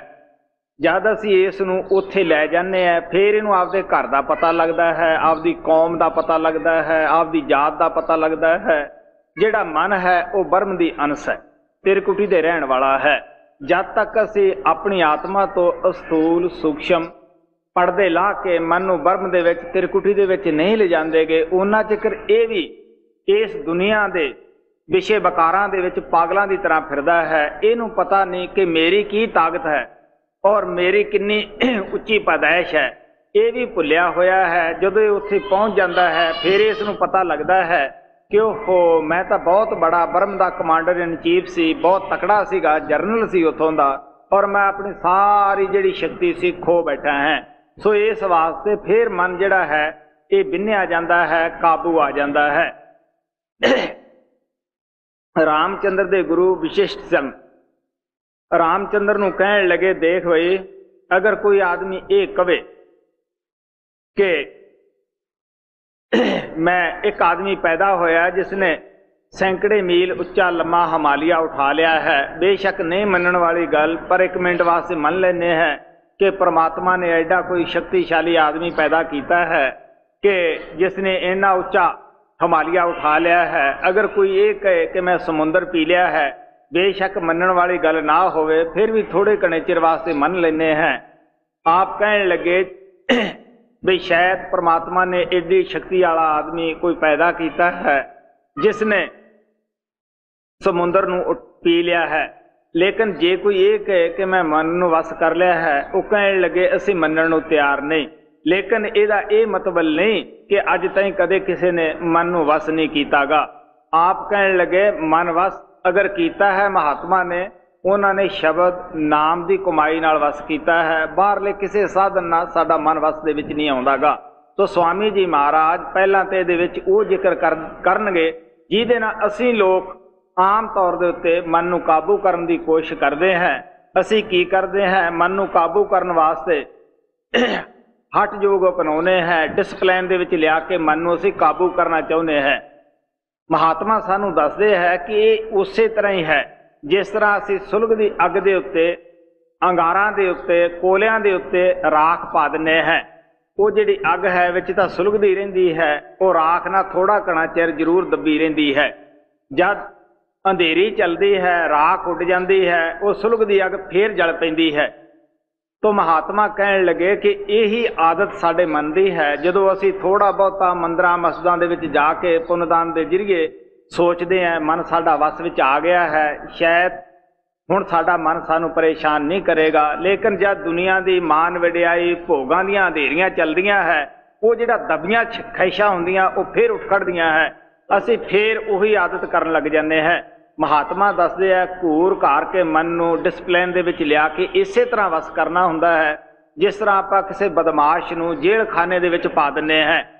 ਜਦ ਅਸੀਂ ਇਸ ਨੂੰ ਉੱਥੇ ਲੈ ਜਾਂਦੇ ਆ, ਫਿਰ ਇਹਨੂੰ ਆਪਦੇ ਘਰ ਦਾ ਪਤਾ ਲੱਗਦਾ ਹੈ, ਆਪਦੀ ਕੌਮ ਦਾ ਪਤਾ ਲੱਗਦਾ ਹੈ, ਆਪਦੀ ਜਾਤ ਦਾ ਪਤਾ ਲੱਗਦਾ ਹੈ। ਜਿਹੜਾ ਮਨ ਹੈ, ਉਹ ਬਰਮ ਦੀ ਅੰਸ਼ ਹੈ, ਤਿਰਕੁਟੀ ਦੇ ਰਹਿਣ ਵਾਲਾ ਹੈ। ਜਦ ਤੱਕ ਅਸੀਂ ਆਪਣੀ ਆਤਮਾ ਤੋਂ ਅਸਤੂਲ ਸੂਖਸ਼ਮ ਪਰਦੇ ਲਾ ਕੇ ਮਨ ਨੂੰ ਬਰਮ ਦੇ ਵਿੱਚ ਤਿਰਕੁਟੀ ਦੇ ਵਿੱਚ ਨਹੀਂ ਲੈ ਜਾਂਦੇਗੇ ਉਹਨਾਂ ਚਿਕਰ ਇਹ ਵੀ ਇਸ ਦੁਨੀਆ ਦੇ ਵਿਸ਼ੇ ਬਕਾਰਾਂ ਦੇ ਵਿੱਚ ਪਾਗਲਾਂ ਦੀ ਤਰ੍ਹਾਂ ਫਿਰਦਾ ਹੈ। ਇਹਨੂੰ ਪਤਾ ਨਹੀਂ ਕਿ ਮੇਰੀ ਕੀ ਤਾਕਤ ਹੈ ਔਰ ਮੇਰੀ ਕਿੰਨੀ [CLEARS THROAT] ਉੱਚੀ ਪਦਾਇਸ਼ ਹੈ। ਇਹ ਵੀ ਭੁੱਲਿਆ ਹੋਇਆ ਹੈ, ਜਦੋਂ ਇਹ ਉੱਥੇ ਪਹੁੰਚ ਜਾਂਦਾ ਹੈ, ਫਿਰ ਇਸ ਨੂੰ ਪਤਾ ਲੱਗਦਾ ਹੈ ਕਿ ਉਹ ਮੈਂ ਤਾਂ ਬਹੁਤ ਬੜਾ ਬਰਮ ਦਾ ਕਮਾਂਡਰ ਇਨ ਚੀਫ ਸੀ, ਬਹੁਤ ਤਕੜਾ ਸੀਗਾ, ਜਰਨਲ ਸੀ ਉਥੋਂ ਦਾ ਔਰ ਮੈਂ ਆਪਣੀ ਸਾਰੀ ਜਿਹੜੀ ਸ਼ਕਤੀ ਸੀ ਖੋ ਬੈਠਾ ਹਾਂ। ਸੋ ਇਸ ਵਾਸਤੇ ਫਿਰ ਮਨ ਜਿਹੜਾ ਹੈ, ਇਹ ਬਿੰਨਿਆ ਜਾਂਦਾ ਹੈ, ਕਾਬੂ ਆ ਜਾਂਦਾ ਹੈ। ਰਾਮਚੰਦਰ ਦੇ ਗੁਰੂ ਵਿਸ਼ਿਸ਼ਟ ਸਨ। ਰਾਮਚੰਦਰ ਨੂੰ ਕਹਿਣ ਲੱਗੇ, ਦੇਖ ਬਈ, ਅਗਰ ਕੋਈ ਆਦਮੀ ਇਹ ਕਵੇ ਕਿ ਮੈਂ ਇੱਕ ਆਦਮੀ ਪੈਦਾ ਹੋਇਆ ਜਿਸ ਨੇ ਸੈਂਕੜੇ ਮੀਲ ਉੱਚਾ ਲੰਮਾ ਹਿਮਾਲਿਆ ਉਠਾ ਲਿਆ ਹੈ। ਬੇਸ਼ੱਕ ਨਹੀਂ ਮੰਨਣ ਵਾਲੀ ਗੱਲ, ਪਰ ਇੱਕ ਮਿੰਟ ਵਾਸਤੇ ਮੰਨ ਲੈਨੇ ਹੈ ਕਿ ਪ੍ਰਮਾਤਮਾ ਨੇ ਐਡਾ ਕੋਈ ਸ਼ਕਤੀਸ਼ਾਲੀ ਆਦਮੀ ਪੈਦਾ ਕੀਤਾ ਹੈ ਕਿ ਜਿਸ ਨੇ ਇੰਨਾ ਉੱਚਾ ਹਿਮਾਲਿਆ ਉਠਾ ਲਿਆ ਹੈ। ਅਗਰ ਕੋਈ ਇਹ ਕਹੇ ਕਿ ਮੈਂ ਸਮੁੰਦਰ ਪੀ ਲਿਆ ਹੈ, ਬੇਸ਼ੱਕ ਮੰਨਣ ਵਾਲੀ ਗੱਲ ਨਾ ਹੋਵੇ, ਫਿਰ ਵੀ ਥੋੜੇ ਕਣੇ ਚਿਰ ਵਾਸਤੇ ਮੰਨ ਲੈਨੇ ਹੈ। ਆਪ ਕਹਿਣ ਲੱਗੇ ਵੀ ਸ਼ਾਇਦ ਪ੍ਰਮਾਤਮਾ ਨੇ ਏਡੀ ਸ਼ਕਤੀ ਵਾਲਾ ਆਦਮੀ ਕੋਈ ਪੈਦਾ ਕੀਤਾ ਹੈ ਜਿਸ ਨੇ ਸਮੁੰਦਰ ਨੂੰ ਪੀ ਲਿਆ ਹੈ। ਲੇਕਿਨ ਜੇ ਕੋਈ ਇਹ ਕਹੇ ਕਿ ਮੈਂ ਮਨ ਨੂੰ ਵਸ ਕਰ ਲਿਆ ਹੈ, ਉਹ ਕਹਿਣ ਲੱਗੇ, ਅਸੀਂ ਮੰਨਣ ਨੂੰ ਤਿਆਰ ਨਹੀਂ। ਲੇਕਿਨ ਇਹਦਾ ਇਹ ਮਤਲਬ ਨਹੀਂ ਕਿ ਅੱਜ ਤਾਈਂ ਕਦੇ ਕਿਸੇ ਨੇ ਮਨ ਨੂੰ ਵਸ ਨਹੀਂ ਕੀਤਾਗਾ। ਆਪ ਕਹਿਣ ਲੱਗੇ, ਮਨ ਵਸ ਅਗਰ ਕੀਤਾ ਹੈ ਮਹਾਤਮਾ ਨੇ ਉਹਨਾਂ ਨੇ ਸ਼ਬਦ ਨਾਮ ਦੀ ਕਮਾਈ ਨਾਲ ਵਸ ਕੀਤਾ ਹੈ। ਬਾਹਰਲੇ ਕਿਸੇ ਸਾਧਨ ਨਾਲ ਸਾਡਾ ਮਨ ਵਸ ਦੇ ਵਿੱਚ ਨਹੀਂ ਆਉਂਦਾਗਾ। ਸੋ ਸਵਾਮੀ ਜੀ ਮਹਾਰਾਜ, ਪਹਿਲਾਂ ਤੇ ਇਹਦੇ ਵਿੱਚ ਉਹ ਜ਼ਿਕਰ ਕਰਨਗੇ, ਜਿਹਦੇ ਨਾਲ ਅਸੀਂ ਲੋਕ ਆਮ ਤੌਰ ਦੇ ਉੱਤੇ ਮਨ ਨੂੰ ਕਾਬੂ ਕਰਨ ਦੀ ਕੋਸ਼ਿਸ਼ ਕਰਦੇ ਹਾਂ। ਅਸੀਂ ਕੀ ਕਰਦੇ ਹਾਂ? ਮਨ ਨੂੰ ਕਾਬੂ ਕਰਨ ਵਾਸਤੇ ਹਟ ਯੋਗ ਅਪਣਾਉਨੇ ਹੈ। ਡਿਸਪਲਿਨ ਦੇ ਵਿੱਚ ਲਿਆ ਕੇ ਮਨ ਨੂੰ ਅਸੀਂ ਕਾਬੂ ਕਰਨਾ ਚਾਹੁੰਦੇ ਹਾਂ। ਮਹਾਤਮਾ ਸਾਨੂੰ ਦੱਸਦੇ ਹੈ ਕਿ ਇਹ ਉਸੇ ਤਰ੍ਹਾਂ ਹੀ ਹੈ। ਜਿਸ ਤਰ੍ਹਾਂ ਅਸੀਂ ਸੁਲਗ ਦੀ ਅੱਗ ਦੇ ਉੱਤੇ, ਅੰਗਾਰਾਂ ਦੇ ਉੱਤੇ, ਕੋਲਿਆਂ ਦੇ ਉੱਤੇ ਰਾਖ ਪਾ ਦਿੰਨੇ ਹੈ। ਉਹ ਜਿਹੜੀ ਅੱਗ ਹੈ ਵਿੱਚ ਤਾਂ ਸੁਲਗਦੀ ਰਹਿੰਦੀ ਹੈ, ਉਹ ਰਾਖ ਨਾਲ ਥੋੜਾ ਕਣਾ ਚਿਰ ਜ਼ਰੂਰ ਦੱਬੀ ਰਹਿੰਦੀ ਹੈ। ਜਦ ਅੰਧੇਰੀ ਚੱਲਦੀ ਹੈ, ਰਾਖ ਉੱਡ ਜਾਂਦੀ ਹੈ, ਉਹ ਸੁਲਗਦੀ ਅੱਗ ਫੇਰ ਜਲ ਪੈਂਦੀ ਹੈ। ਤੋ ਮਹਾਤਮਾ ਕਹਿਣ ਲੱਗੇ ਕਿ ਇਹੀ ਆਦਤ ਸਾਡੇ ਮਨ ਦੀ ਹੈ, ਜਦੋਂ ਅਸੀਂ ਥੋੜਾ ਬਹੁਤਾ ਮੰਦਰਾਂ, ਮਸਜਿਦਾਂ ਦੇ ਵਿੱਚ ਜਾ ਕੇ ਪੁੰਨਦਾਨ ਦੇ ਜਰੀਏ ਸੋਚਦੇ ਆਂ, ਮਨ ਸਾਡਾ ਵਸ ਵਿੱਚ ਆ ਗਿਆ ਹੈ, ਸ਼ਾਇਦ ਹੁਣ ਸਾਡਾ ਮਨ ਸਾਨੂੰ ਪਰੇਸ਼ਾਨ ਨਹੀਂ ਕਰੇਗਾ। ਲੇਕਿਨ ਜਦ ਦੁਨੀਆ ਦੀ ਮਾਨ ਵਡਿਆਈ ਭੋਗਾਂ ਦੀਆਂ ਹਨੇਰੀਆਂ ਚੱਲਦੀਆਂ ਹੈ, ਉਹ ਜਿਹੜਾ ਦਬੀਆਂ ਖੈਸ਼ਾਂ ਹੁੰਦੀਆਂ, ਉਹ ਫੇਰ ਉੱਠ ਹੈ। ਅਸੀਂ ਫੇਰ ਉਹੀ ਆਦਤ ਕਰਨ ਲੱਗ ਜਾਂਦੇ ਹੈ। ਮਹਾਤਮਾ ਦੱਸਦੇ ਆ, ਘੂਰ ਘਾਰ ਕੇ ਮਨ ਨੂੰ ਡਿਸਪਲਿਨ ਦੇ ਵਿੱਚ ਲਿਆ ਕੇ ਇਸੇ ਤਰ੍ਹਾਂ ਵਸ ਕਰਨਾ ਹੁੰਦਾ ਹੈ, ਜਿਸ ਤਰ੍ਹਾਂ ਆਪਾਂ ਕਿਸੇ ਬਦਮਾਸ਼ ਨੂੰ ਜੇਲ੍ਹ ਖਾਨੇ ਦੇ ਵਿੱਚ ਪਾ ਦਿੰਨੇ ਹੈ।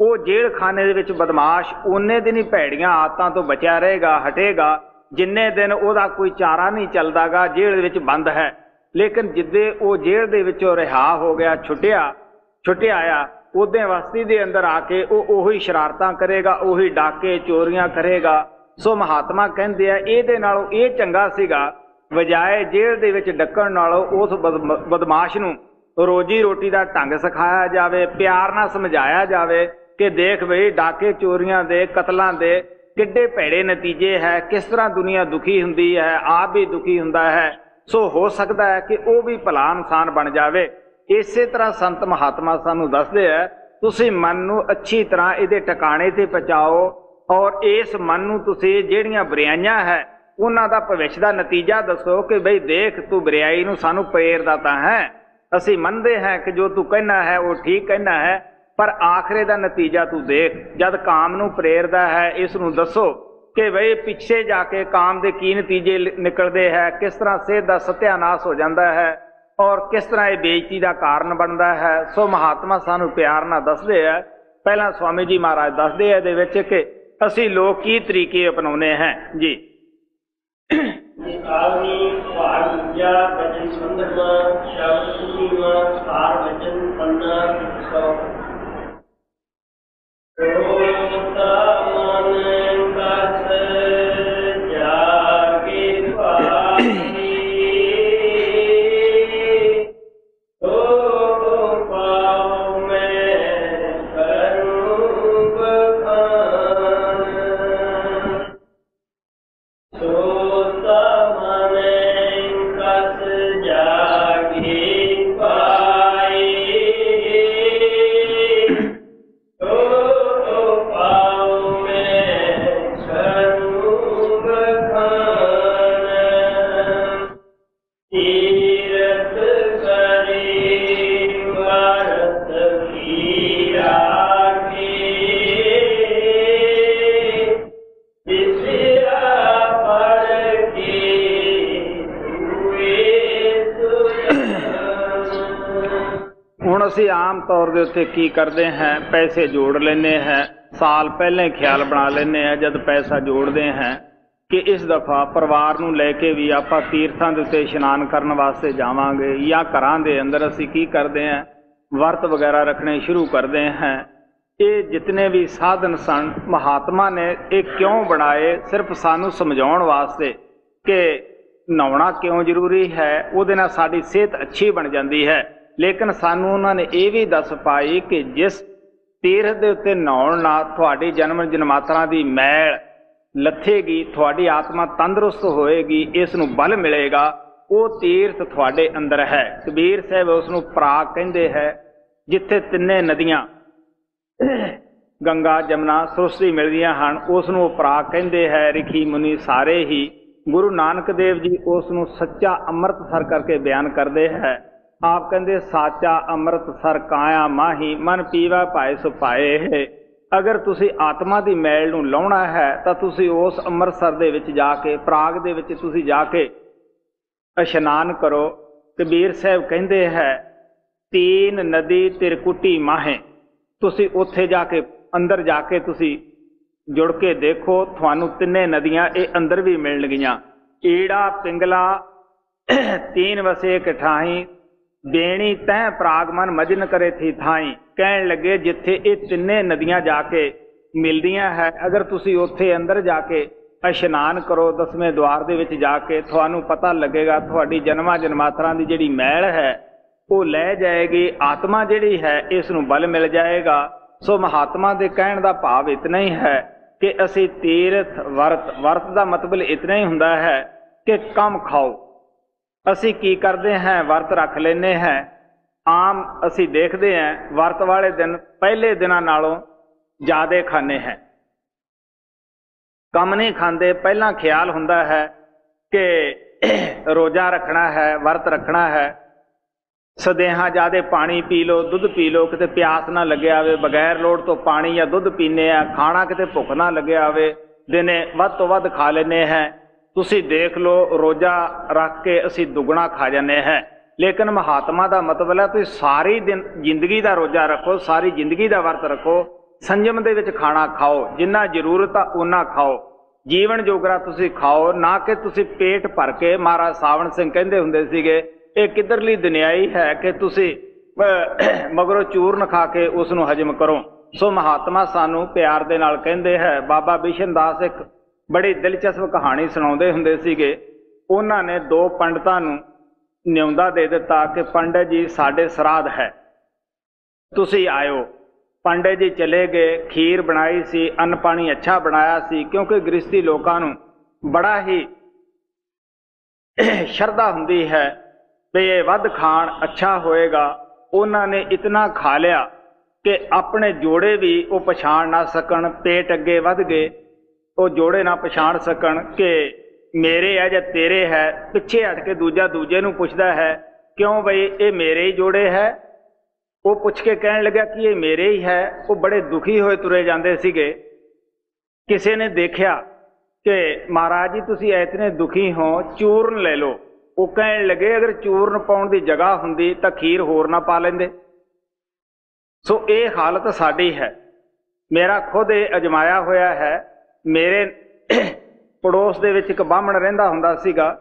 ਉਹ ਜੇਲ੍ਹ ਖਾਨੇ ਦੇ ਵਿੱਚ ਬਦਮਾਸ਼ ਉਹਨੇ ਦਿਨ ਹੀ ਭੈੜੀਆਂ ਆਦਤਾਂ ਤੋਂ ਬਚਿਆ ਰਹੇਗਾ, ਹਟੇਗਾ, ਜਿੰਨੇ ਦਿਨ ਉਹਦਾ ਕੋਈ ਚਾਰਾ ਨਹੀਂ ਚੱਲਦਾਗਾ, ਜੇਲ੍ਹ ਦੇ ਵਿੱਚ ਬੰਦ ਹੈ। ਲੇਕਿਨ ਜਿੱਦੇ ਉਹ ਜੇਲ੍ਹ ਦੇ ਵਿੱਚੋਂ ਰਿਹਾ ਹੋ ਗਿਆ, ਛੁੱਟਿਆ ਛੁੱਟਿਆ ਆ, ਉਹਦੇ ਵਸਤੀ ਦੇ ਅੰਦਰ ਆ ਕੇ ਉਹ ਉਹੀ ਸ਼ਰਾਰਤਾਂ ਕਰੇਗਾ, ਉਹੀ ਡਾਕੇ, ਚੋਰੀਆਂ ਕਰੇਗਾ। ਸੋ ਮਹਾਤਮਾ ਕਹਿੰਦੇ ਆ, ਇਹਦੇ ਨਾਲੋਂ ਇਹ ਚੰਗਾ ਸੀਗਾ, ਵਜਾਏ ਜੇਲ੍ਹ ਦੇ ਵਿੱਚ ਡੱਕਣ ਨਾਲੋਂ ਉਸ ਬਦਮਾਸ਼ ਨੂੰ ਰੋਜੀ ਰੋਟੀ ਦਾ ਢੰਗ ਸਿਖਾਇਆ ਜਾਵੇ, ਪਿਆਰ ਨਾਲ ਸਮਝਾਇਆ ਜਾਵੇ ਕਿ ਦੇਖ ਬਈ, ਡਾਕੇ ਚੋਰੀਆਂ ਦੇ, ਕਤਲਾਂ ਦੇ ਕਿੱਡੇ ਭੈੜੇ ਨਤੀਜੇ ਹੈ, ਕਿਸ ਤਰ੍ਹਾਂ ਦੁਨੀਆ ਦੁਖੀ ਹੁੰਦੀ ਹੈ, ਆਪ ਵੀ ਦੁਖੀ ਹੁੰਦਾ ਹੈ। ਸੋ ਹੋ ਸਕਦਾ ਹੈ ਕਿ ਉਹ ਵੀ ਭਲਾ ਇਨਸਾਨ ਬਣ ਜਾਵੇ। ਇਸੇ ਤਰ੍ਹਾਂ ਸੰਤ ਮਹਾਤਮਾ ਸਾਨੂੰ ਦੱਸਦੇ ਆ, ਤੁਸੀਂ ਮਨ ਨੂੰ ਅੱਛੀ ਤਰ੍ਹਾਂ ਇਹਦੇ ਟਿਕਾਣੇ ਤੇ ਪਹੁੰਚਾਓ ਔਰ ਇਸ ਮਨ ਨੂੰ ਤੁਸੀਂ ਜਿਹੜੀਆਂ ਬੁਰਾਈਆਂ ਹੈ, ਉਹਨਾਂ ਦਾ ਭਵਿੱਖ ਦਾ ਨਤੀਜਾ ਦੱਸੋ ਕਿ ਬਈ, ਦੇਖ ਤੂੰ ਬੁਰਾਈ ਨੂੰ ਸਾਨੂੰ ਪ੍ਰੇਰਦਾ ਤਾਂ ਹੈ। ਅਸੀਂ ਮੰਨਦੇ ਹਾਂ ਕਿ ਜੋ ਤੂੰ ਕਹਿਣਾ ਹੈ, ਉਹ ਠੀਕ ਕਹਿਣਾ ਹੈ ਪਰ ਆਖਰੇ ਦਾ ਨਤੀਜਾ ਤੂੰ ਦੇਖ, ਜਦ ਕਾਮ ਨੂੰ ਪ੍ਰੇਰਦਾ ਹੈ, ਇਸ ਨੂੰ ਦੱਸੋ ਕਿ ਬਈ ਪਿੱਛੇ ਜਾ ਕੇ ਕਾਮ ਦੇ ਕੀ ਨਤੀਜੇ ਨਿਕਲਦੇ ਹੈ, ਕਿਸ ਤਰ੍ਹਾਂ ਸਿਹਤ ਦਾ ਸਤਿਆਨਾਸ਼ ਹੋ ਜਾਂਦਾ ਹੈ ਔਰ ਕਿਸ ਤਰ੍ਹਾਂ ਇਹ ਬੇਇੱਜ਼ਤੀ ਦਾ ਕਾਰਨ ਬਣਦਾ ਹੈ, ਸੋ ਮਹਾਤਮਾ ਸਾਨੂੰ ਪਿਆਰ ਨਾਲ ਦੱਸਦੇ ਆ ਪਹਿਲਾਂ ਸਵਾਮੀ ਜੀ ਮਹਾਰਾਜ ਦੱਸਦੇ ਆ ਇਹਦੇ ਵਿੱਚ ਕਿ ਅਸੀਂ ਲੋਕ ਕੀ ਤਰੀਕੇ ਅਪਣਾਉਂਦੇ ਹੈ। ਜੀ। ਆਵਨੀ ਭਾਗ ਦੂਜਾ ਬਚਨ ਸੰਧਰਮਾ, ਸ਼ਬਦ ਸੁਨੀਮਾ ਸਾਰ ਬਚਨ ਪੰਨਾ ਸੋ ਰੋਤਾ ਮਨ ਕਸ ਤੌਰ ਕੀ ਕਰਦੇ ਹੈ? ਪੈਸੇ ਜੋੜ ਲੈਨੇ ਹੈ। ਸਾਲ ਪਹਿਲੇ ਖਿਆਲ ਬਣਾ ਲੈਨੇ ਹਾਂ, ਜਦ ਪੈਸਾ ਜੋੜਦੇ ਹੈ ਕਿ ਇਸ ਦਫਾ ਪਰਿਵਾਰ ਨੂੰ ਲੈ ਕੇ ਵੀ ਆਪਾਂ ਤੀਰਥਾਂ ਦੇ ਉੱਤੇ ਇਸ਼ਨਾਨ ਕਰਨ ਵਾਸਤੇ ਜਾਵਾਂਗੇ ਜਾਂ ਘਰਾਂ ਦੇ ਅੰਦਰ ਅਸੀਂ ਕੀ ਕਰਦੇ ਹਾਂ? ਵਰਤ ਵਗੈਰਾ ਰੱਖਣੇ ਸ਼ੁਰੂ ਕਰਦੇ ਹਾਂ। ਇਹ ਜਿਤਨੇ ਵੀ ਸਾਧਨ ਸਨ, ਮਹਾਤਮਾ ਨੇ ਇਹ ਕਿਉਂ ਬਣਾਏ? ਸਿਰਫ ਸਾਨੂੰ ਸਮਝਾਉਣ ਵਾਸਤੇ ਕਿ ਨਹਾਉਣਾ ਕਿਉਂ ਜ਼ਰੂਰੀ ਹੈ? ਉਹਦੇ ਨਾਲ ਸਾਡੀ ਸਿਹਤ ਅੱਛੀ ਬਣ ਜਾਂਦੀ ਹੈ। ਲੇਕਿਨ ਸਾਨੂੰ ਉਹਨਾਂ ਨੇ ਇਹ ਵੀ ਦੱਸ ਪਾਈ ਕਿ ਜਿਸ ਤੀਰਥ ਦੇ ਉੱਤੇ ਨਹਾਉਣ ਨਾਲ ਤੁਹਾਡੀ ਜਨਮ ਜਨਮਾਤਰਾਂ ਦੀ ਮੈਲ ਲੱਥੇਗੀ, ਤੁਹਾਡੀ ਆਤਮਾ ਤੰਦਰੁਸਤ ਹੋਏਗੀ ਇਸ ਨੂੰ ਬਲ ਮਿਲੇਗਾ, ਉਹ ਤੀਰਥ ਤੁਹਾਡੇ ਅੰਦਰ ਹੈ। ਕਬੀਰ ਸਾਹਿਬ ਉਸ ਨੂੰ ਪ੍ਰਾਗ ਕਹਿੰਦੇ ਹੈ, ਜਿੱਥੇ ਤਿੰਨੇ ਨਦੀਆਂ ਗੰਗਾ, ਜਮਨਾ, ਸਰਸਵਤੀ ਮਿਲਦੀਆਂ ਹਨ ਉਸ ਨੂੰ ਉਹ ਪ੍ਰਾਗ ਕਹਿੰਦੇ ਹੈ, ਰਿਖੀ ਮੁਨੀ ਸਾਰੇ ਹੀ। ਗੁਰੂ ਨਾਨਕ ਦੇਵ ਜੀ ਉਸ ਨੂੰ ਸੱਚਾ ਅੰਮ੍ਰਿਤਸਰ ਕਰਕੇ ਬਿਆਨ ਕਰਦੇ ਹੈ। ਆਪ ਕਹਿੰਦੇ, ਸਾਚਾ ਅੰਮ੍ਰਿਤਸਰ ਕਾਇਆ ਮਾਹੀ, ਮਨ ਪੀਵਾ ਭਾਏ ਸੁਪਾਏ ਅਗਰ ਤੁਸੀਂ ਆਤਮਾ ਦੀ ਮੈਲ ਨੂੰ ਲਾਉਣਾ ਹੈ, ਤਾਂ ਤੁਸੀਂ ਉਸ ਅੰਮ੍ਰਿਤਸਰ ਦੇ ਵਿੱਚ ਜਾ ਕੇ, ਪ੍ਰਾਗ ਦੇ ਵਿੱਚ ਤੁਸੀਂ ਜਾ ਕੇ ਇਸ਼ਨਾਨ ਕਰੋ। ਕਬੀਰ ਸਾਹਿਬ ਕਹਿੰਦੇ ਹੈ, ਤੀਨ ਨਦੀ ਤਿਰਕੁਟੀ ਮਾਹੇ। ਤੁਸੀਂ ਉੱਥੇ ਜਾ ਕੇ, ਅੰਦਰ ਜਾ ਕੇ ਤੁਸੀਂ ਜੁੜ ਕੇ ਦੇਖੋ, ਤੁਹਾਨੂੰ ਤਿੰਨੇ ਨਦੀਆਂ ਇਹ ਅੰਦਰ ਵੀ ਮਿਲਣਗੀਆਂ। ਈੜਾ ਪਿੰਗਲਾ, ਤੀਨ ਵਸੇ ਇਕਠਾਈ ਦੇਣੀ ਤੈ ਪ੍ਰਾਗਮਨ ਮਜਨ ਕਰੇ ਥੀ ਥਾਈ। ਕਹਿਣ ਲੱਗੇ, ਜਿੱਥੇ ਇਹ ਤਿੰਨੇ ਨਦੀਆਂ ਜਾ ਕੇ ਮਿਲਦੀਆਂ ਹੈ, ਅਗਰ ਤੁਸੀਂ ਉੱਥੇ ਅੰਦਰ ਜਾ ਕੇ ਇਸ਼ਨਾਨ ਕਰੋ, ਦਸਵੇਂ ਦਵਾਰ ਦੇ ਵਿੱਚ ਜਾ ਕੇ, ਤੁਹਾਨੂੰ ਪਤਾ ਲੱਗੇਗਾ, ਤੁਹਾਡੀ ਜਨਮਾਂ ਜਨਮਾਤਰਾਂ ਦੀ ਜਿਹੜੀ ਮੈਲ ਹੈ, ਉਹ ਲੈ ਜਾਏਗੀ। ਆਤਮਾ ਜਿਹੜੀ ਹੈ, ਇਸ ਨੂੰ ਬਲ ਮਿਲ ਜਾਏਗਾ। ਸੋ ਮਹਾਤਮਾ ਦੇ ਕਹਿਣ ਦਾ ਭਾਵ ਇਤਨਾ ਹੀ ਹੈ ਕਿ ਅਸੀਂ ਤੀਰਥ ਵਰਤ ਵਰਤ ਦਾ ਮਤਲਬ ਇਤਨਾ ਹੀ ਹੁੰਦਾ ਹੈ ਕਿ ਕੰਮ ਖਾਓ। ਅਸੀਂ ਕੀ ਕਰਦੇ ਹਾਂ? ਵਰਤ ਰੱਖ ਲੈਨੇ ਹਾਂ। ਆਮ ਅਸੀਂ ਦੇਖਦੇ ਹਾਂ, ਵਰਤ ਵਾਲੇ ਦਿਨ ਪਹਿਲੇ ਦਿਨਾਂ ਨਾਲੋਂ ਜ਼ਿਆਦਾ ਖਾਣੇ ਹੈ। ਕੰਮ ਨਹੀਂ ਖਾਂਦੇ, ਪਹਿਲਾਂ ਖਿਆਲ ਹੁੰਦਾ ਹੈ ਕਿ ਰੋਜ਼ਾ ਰੱਖਣਾ ਹੈ, ਵਰਤ ਰੱਖਣਾ ਹੈ। ਸਦੇਹਾ ਜਿਆਦੇ ਪਾਣੀ ਪੀ ਲਓ, ਦੁੱਧ ਪੀ ਲਓ, ਕਿਤੇ ਪਿਆਸ ਨਾ ਲੱਗਿਆ ਆਵੇ, ਬਗੈਰ ਲੋੜ ਤੋਂ ਪਾਣੀ ਜਾਂ ਦੁੱਧ ਪੀਨੇ ਆ ਖਾਣਾ ਕਿਤੇ ਭੁੱਖ ਨਾ ਲੱਗਿਆ ਆਵੇ, ਦਿਨੇ ਵੱਧ ਤੋਂ ਵੱਧ ਖਾ ਲੈਨੇ ਹੈ। ਤੁਸੀਂ ਦੇਖ ਲਓ, ਰੋਜ਼ਾ ਰੱਖ ਕੇ ਅਸੀਂ ਦੁੱਗਣਾ ਖਾ ਜਾਂਦੇ ਹੈ। ਲੇਕਿਨ ਮਹਾਤਮਾ ਦਾ ਮਤਲਬ ਹੈ ਤੁਸੀਂ ਸਾਰੀ ਦਿਨ ਜ਼ਿੰਦਗੀ ਦਾ ਰੋਜ਼ਾ ਰੱਖੋ, ਸਾਰੀ ਜ਼ਿੰਦਗੀ ਦਾ ਵਰਤ ਰੱਖੋ, ਸੰਜਮ ਦੇ ਵਿੱਚ ਖਾਣਾ ਖਾਓ, ਜਿੰਨਾ ਜ਼ਰੂਰਤ ਆ ਉਹਨਾਂ ਖਾਓ। ਜੀਵਨ ਜੋਗਰਾ ਤੁਸੀਂ ਖਾਓ, ਨਾ ਕਿ ਤੁਸੀਂ ਪੇਟ ਭਰ ਕੇ, ਮਹਾਰਾਜ ਸਾਵਣ ਸਿੰਘ ਕਹਿੰਦੇ ਹੁੰਦੇ ਸੀਗੇ, ਇਹ ਕਿੱਧਰਲੀ ਦੁਨਿਆਈ ਹੈ ਕਿ ਤੁਸੀਂ ਮਗਰੋਂ ਚੂਰਨ ਖਾ ਕੇ ਉਸ ਨੂੰ ਹਜਮ ਕਰੋ। ਸੋ ਮਹਾਤਮਾ ਸਾਨੂੰ ਪਿਆਰ ਦੇ ਨਾਲ ਕਹਿੰਦੇ ਹੈ, ਬਾਬਾ ਬਿਸ਼ਨ ਦਾਸ ਇੱਕ ਬੜੀ ਦਿਲਚਸਪ ਕਹਾਣੀ ਸੁਣਾਉਂਦੇ ਹੁੰਦੇ ਸੀਗੇ। ਉਹਨਾਂ ਨੇ ਦੋ ਪੰਡਤਾਂ ਨੂੰ ਨਿਉਂਦਾ ਦੇ ਦਿੱਤਾ ਕਿ ਪੰਡਤ ਜੀ, ਸਾਡੇ ਸਰਾਧ ਹੈ। ਤੁਸੀਂ ਆਇਓ। ਪੰਡਤ ਜੀ ਚਲੇ ਗਏ, ਖੀਰ ਬਣਾਈ ਸੀ, ਅੰਨ ਪਾਣੀ ਅੱਛਾ ਬਣਾਇਆ ਸੀ, ਕਿਉਂਕਿ ਗ੍ਰਸਤੀ ਲੋਕਾਂ ਨੂੰ ਬੜਾ ਹੀ ਸ਼ਰਧਾ ਹੁੰਦੀ ਹੈ ਵੀ ਇਹ ਵੱਧ ਖਾਣ ਅੱਛਾ ਹੋਏਗਾ। ਉਹਨਾਂ ਨੇ ਇਤਨਾ ਖਾ ਲਿਆ ਕਿ ਆਪਣੇ ਜੋੜੇ ਵੀ ਉਹ ਪਛਾਣ ਨਾ ਸਕਣ, ਪੇਟ ਅੱਗੇ ਵੱਧ ਗਏ। ਉਹ ਜੋੜੇ ਨਾ ਪਛਾਣ ਸਕਣ ਕਿ ਮੇਰੇ ਹੈ ਜਾਂ ਤੇਰੇ ਹੈ, ਪਿੱਛੇ ਹਟ ਕੇ ਦੂਜਾ ਦੂਜੇ ਨੂੰ ਪੁੱਛਦਾ ਹੈ, ਕਿਉਂ ਬਈ ਇਹ ਮੇਰੇ ਹੀ ਜੋੜੇ ਹੈ? ਉਹ ਪੁੱਛ ਕੇ ਕਹਿਣ ਲੱਗਾ ਕਿ ਇਹ ਮੇਰੇ ਹੀ ਹੈ। ਉਹ ਬੜੇ ਦੁਖੀ ਹੋਏ ਤੁਰੇ ਜਾਂਦੇ ਸੀਗੇ। ਕਿਸੇ ਨੇ ਦੇਖਿਆ ਕਿ ਮਹਾਰਾਜ ਜੀ, ਤੁਸੀਂ ਇਤਨੇ ਦੁਖੀ ਹੋ, ਚੂਰਨ ਲੈ ਲਓ। ਉਹ ਕਹਿਣ ਲੱਗੇ, ਅਗਰ ਚੂਰਨ ਪਾਉਣ ਦੀ ਜਗ੍ਹਾ ਹੁੰਦੀ ਤਾਂ ਖੀਰ ਹੋਰ ਨਾ ਪਾ ਲੈਂਦੇ। ਸੋ ਇਹ ਹਾਲਤ ਸਾਡੀ ਹੈ। ਮੇਰਾ ਖੁਦ ਇਹ ਅਜਮਾਇਆ ਹੋਇਆ ਹੈ ਮੇਰੇ ਪੜੋਸ ਦੇ ਵਿੱਚ ਇੱਕ ਬਾਹਮਣ ਰਹਿੰਦਾ ਹੁੰਦਾ ਸੀਗਾ,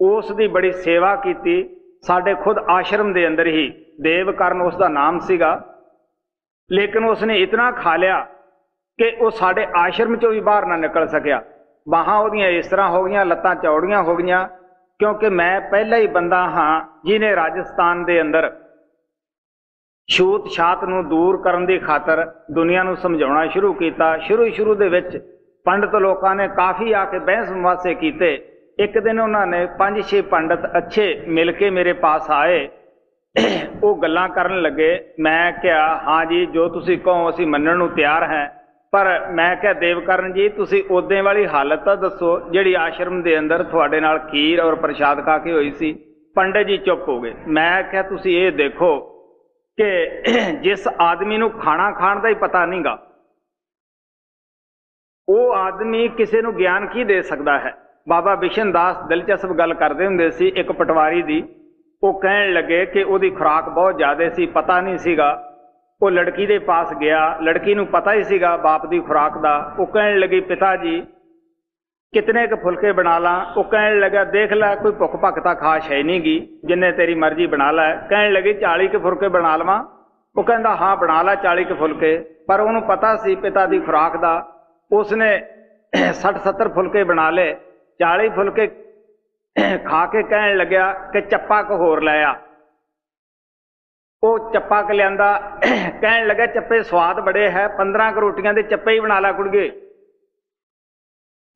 ਉਸ ਦੀ ਬੜੀ ਸੇਵਾ ਕੀਤੀ, ਸਾਡੇ ਖੁਦ ਆਸ਼ਰਮ ਦੇ ਅੰਦਰ ਹੀ, ਦੇਵ ਕਰਨ ਉਸ ਦਾ ਨਾਮ ਸੀਗਾ। ਲੇਕਿਨ ਉਸਨੇ ਇਤਨਾ ਖਾ ਲਿਆ ਕਿ ਉਹ ਸਾਡੇ ਆਸ਼ਰਮ ਚੋਂ ਵੀ ਬਾਹਰ ਨਾ ਨਿਕਲ ਸਕਿਆ। ਬਾਹਾਂ ਉਹਦੀਆਂ ਇਸ ਤਰ੍ਹਾਂ ਹੋ ਗਈਆਂ, ਲੱਤਾਂ ਚੌੜੀਆਂ ਹੋ ਗਈਆਂ, ਕਿਉਂਕਿ ਮੈਂ ਪਹਿਲਾ ਹੀ ਬੰਦਾ ਹਾਂ ਜਿਨੇ ਰਾਜਸਥਾਨ ਦੇ ਅੰਦਰ ਛੂਤ ਛਾਤ ਨੂੰ ਦੂਰ ਕਰਨ ਦੀ ਖਾਤਰ ਦੁਨੀਆ ਨੂੰ ਸਮਝਾਉਣਾ ਸ਼ੁਰੂ ਕੀਤਾ। ਸ਼ੁਰੂ ਸ਼ੁਰੂ ਦੇ ਵਿੱਚ ਪੰਡਤ ਲੋਕਾਂ ਨੇ ਕਾਫੀ ਆ ਕੇ ਬਹਿਸ ਮੁਆਸੇ ਕੀਤੇ। ਇੱਕ ਦਿਨ ਉਹਨਾਂ ਨੇ ਪੰਜ ਛੇ ਪੰਡਤ ਅੱਛੇ ਮਿਲ ਕੇ ਮੇਰੇ ਪਾਸ ਆਏ। ਉਹ ਗੱਲਾਂ ਕਰਨ ਲੱਗੇ। ਮੈਂ ਕਿਹਾ, ਹਾਂ ਜੀ, ਜੋ ਤੁਸੀਂ ਕਹੋ, ਅਸੀਂ ਮੰਨਣ ਨੂੰ ਤਿਆਰ ਹਾਂ। ਪਰ ਮੈਂ ਕਿਹਾ, ਦੇਵਕਰਨ ਜੀ, ਤੁਸੀਂ ਉਦੋਂ ਵਾਲੀ ਹਾਲਤ ਤਾਂ ਦੱਸੋ, ਜਿਹੜੀ ਆਸ਼ਰਮ ਦੇ ਅੰਦਰ ਤੁਹਾਡੇ ਨਾਲ ਖੀਰ ਔਰ ਪ੍ਰਸ਼ਾਦ ਖਾ ਕੇ ਹੋਈ ਸੀ। ਪੰਡਤ ਜੀ ਚੁੱਪ ਹੋ ਗਏ। ਮੈਂ ਕਿਹਾ, ਤੁਸੀਂ ਇਹ ਦੇਖੋ ਕਿ ਜਿਸ ਆਦਮੀ ਨੂੰ ਖਾਣਾ ਖਾਣ ਦਾ ਹੀ ਪਤਾ ਨਹੀਂਗਾ ਉਹ ਆਦਮੀ ਕਿਸੇ ਨੂੰ ਗਿਆਨ ਕੀ ਦੇ ਸਕਦਾ ਹੈ? ਬਾਬਾ ਬਿਸ਼ਨ ਦਾਸ ਦਿਲਚਸਪ ਗੱਲ ਕਰਦੇ ਹੁੰਦੇ ਸੀ ਇੱਕ ਪਟਵਾਰੀ ਦੀ। ਉਹ ਕਹਿਣ ਲੱਗੇ ਕਿ ਉਹਦੀ ਖੁਰਾਕ ਬਹੁਤ ਜ਼ਿਆਦਾ ਸੀ, ਪਤਾ ਨਹੀਂ ਸੀਗਾ। ਉਹ ਲੜਕੀ ਦੇ ਪਾਸ ਗਿਆ, ਲੜਕੀ ਨੂੰ ਪਤਾ ਹੀ ਸੀਗਾ ਬਾਪ ਦੀ ਖੁਰਾਕ ਦਾ। ਉਹ ਕਹਿਣ ਲੱਗੀ, ਪਿਤਾ ਜੀ, ਕਿਤਨੇ ਕੁ ਫੁਲਕੇ ਬਣਾ ਲਾਂ? ਉਹ ਕਹਿਣ ਲੱਗਾ, ਦੇਖ ਲੈ, ਕੋਈ ਭੁੱਖ ਭੱਖ ਤਾਂ ਖਾਸ ਹੈ ਨਹੀਂਗੀ ਜਿੰਨੇ ਤੇਰੀ ਮਰਜ਼ੀ ਬਣਾ ਲੈ। ਕਹਿਣ ਲੱਗੀ 40 ਕੁ ਫੁਲਕੇ ਬਣਾ ਲਵਾਂ? ਉਹ ਕਹਿੰਦਾ, ਹਾਂ, ਬਣਾ ਲੈ 40 ਕੁ ਫੁਲਕੇ। ਪਰ ਉਹਨੂੰ ਪਤਾ ਸੀ ਪਿਤਾ ਦੀ ਖੁਰਾਕ ਦਾ। ਉਸਨੇ 60 70 ਫੁਲਕੇ ਬਣਾ ਲਏ 40 ਫੁਲਕੇ ਖਾ ਕੇ ਕਹਿਣ ਲੱਗਿਆ ਕਿ ਚੱਪਾ ਕੁ ਹੋਰ ਲੈ ਆ। ਉਹ ਚੱਪਾ ਕ ਲਿਆਂਦਾ, ਕਹਿਣ ਲੱਗਾ ਚੱਪੇ ਸਵਾਦ ਬੜੇ ਹੈ 15 ਕ ਰੋਟੀਆਂ ਦੇ ਚੱਪੇ ਹੀ ਬਣਾ ਲਾ ਕੁੜਗੇ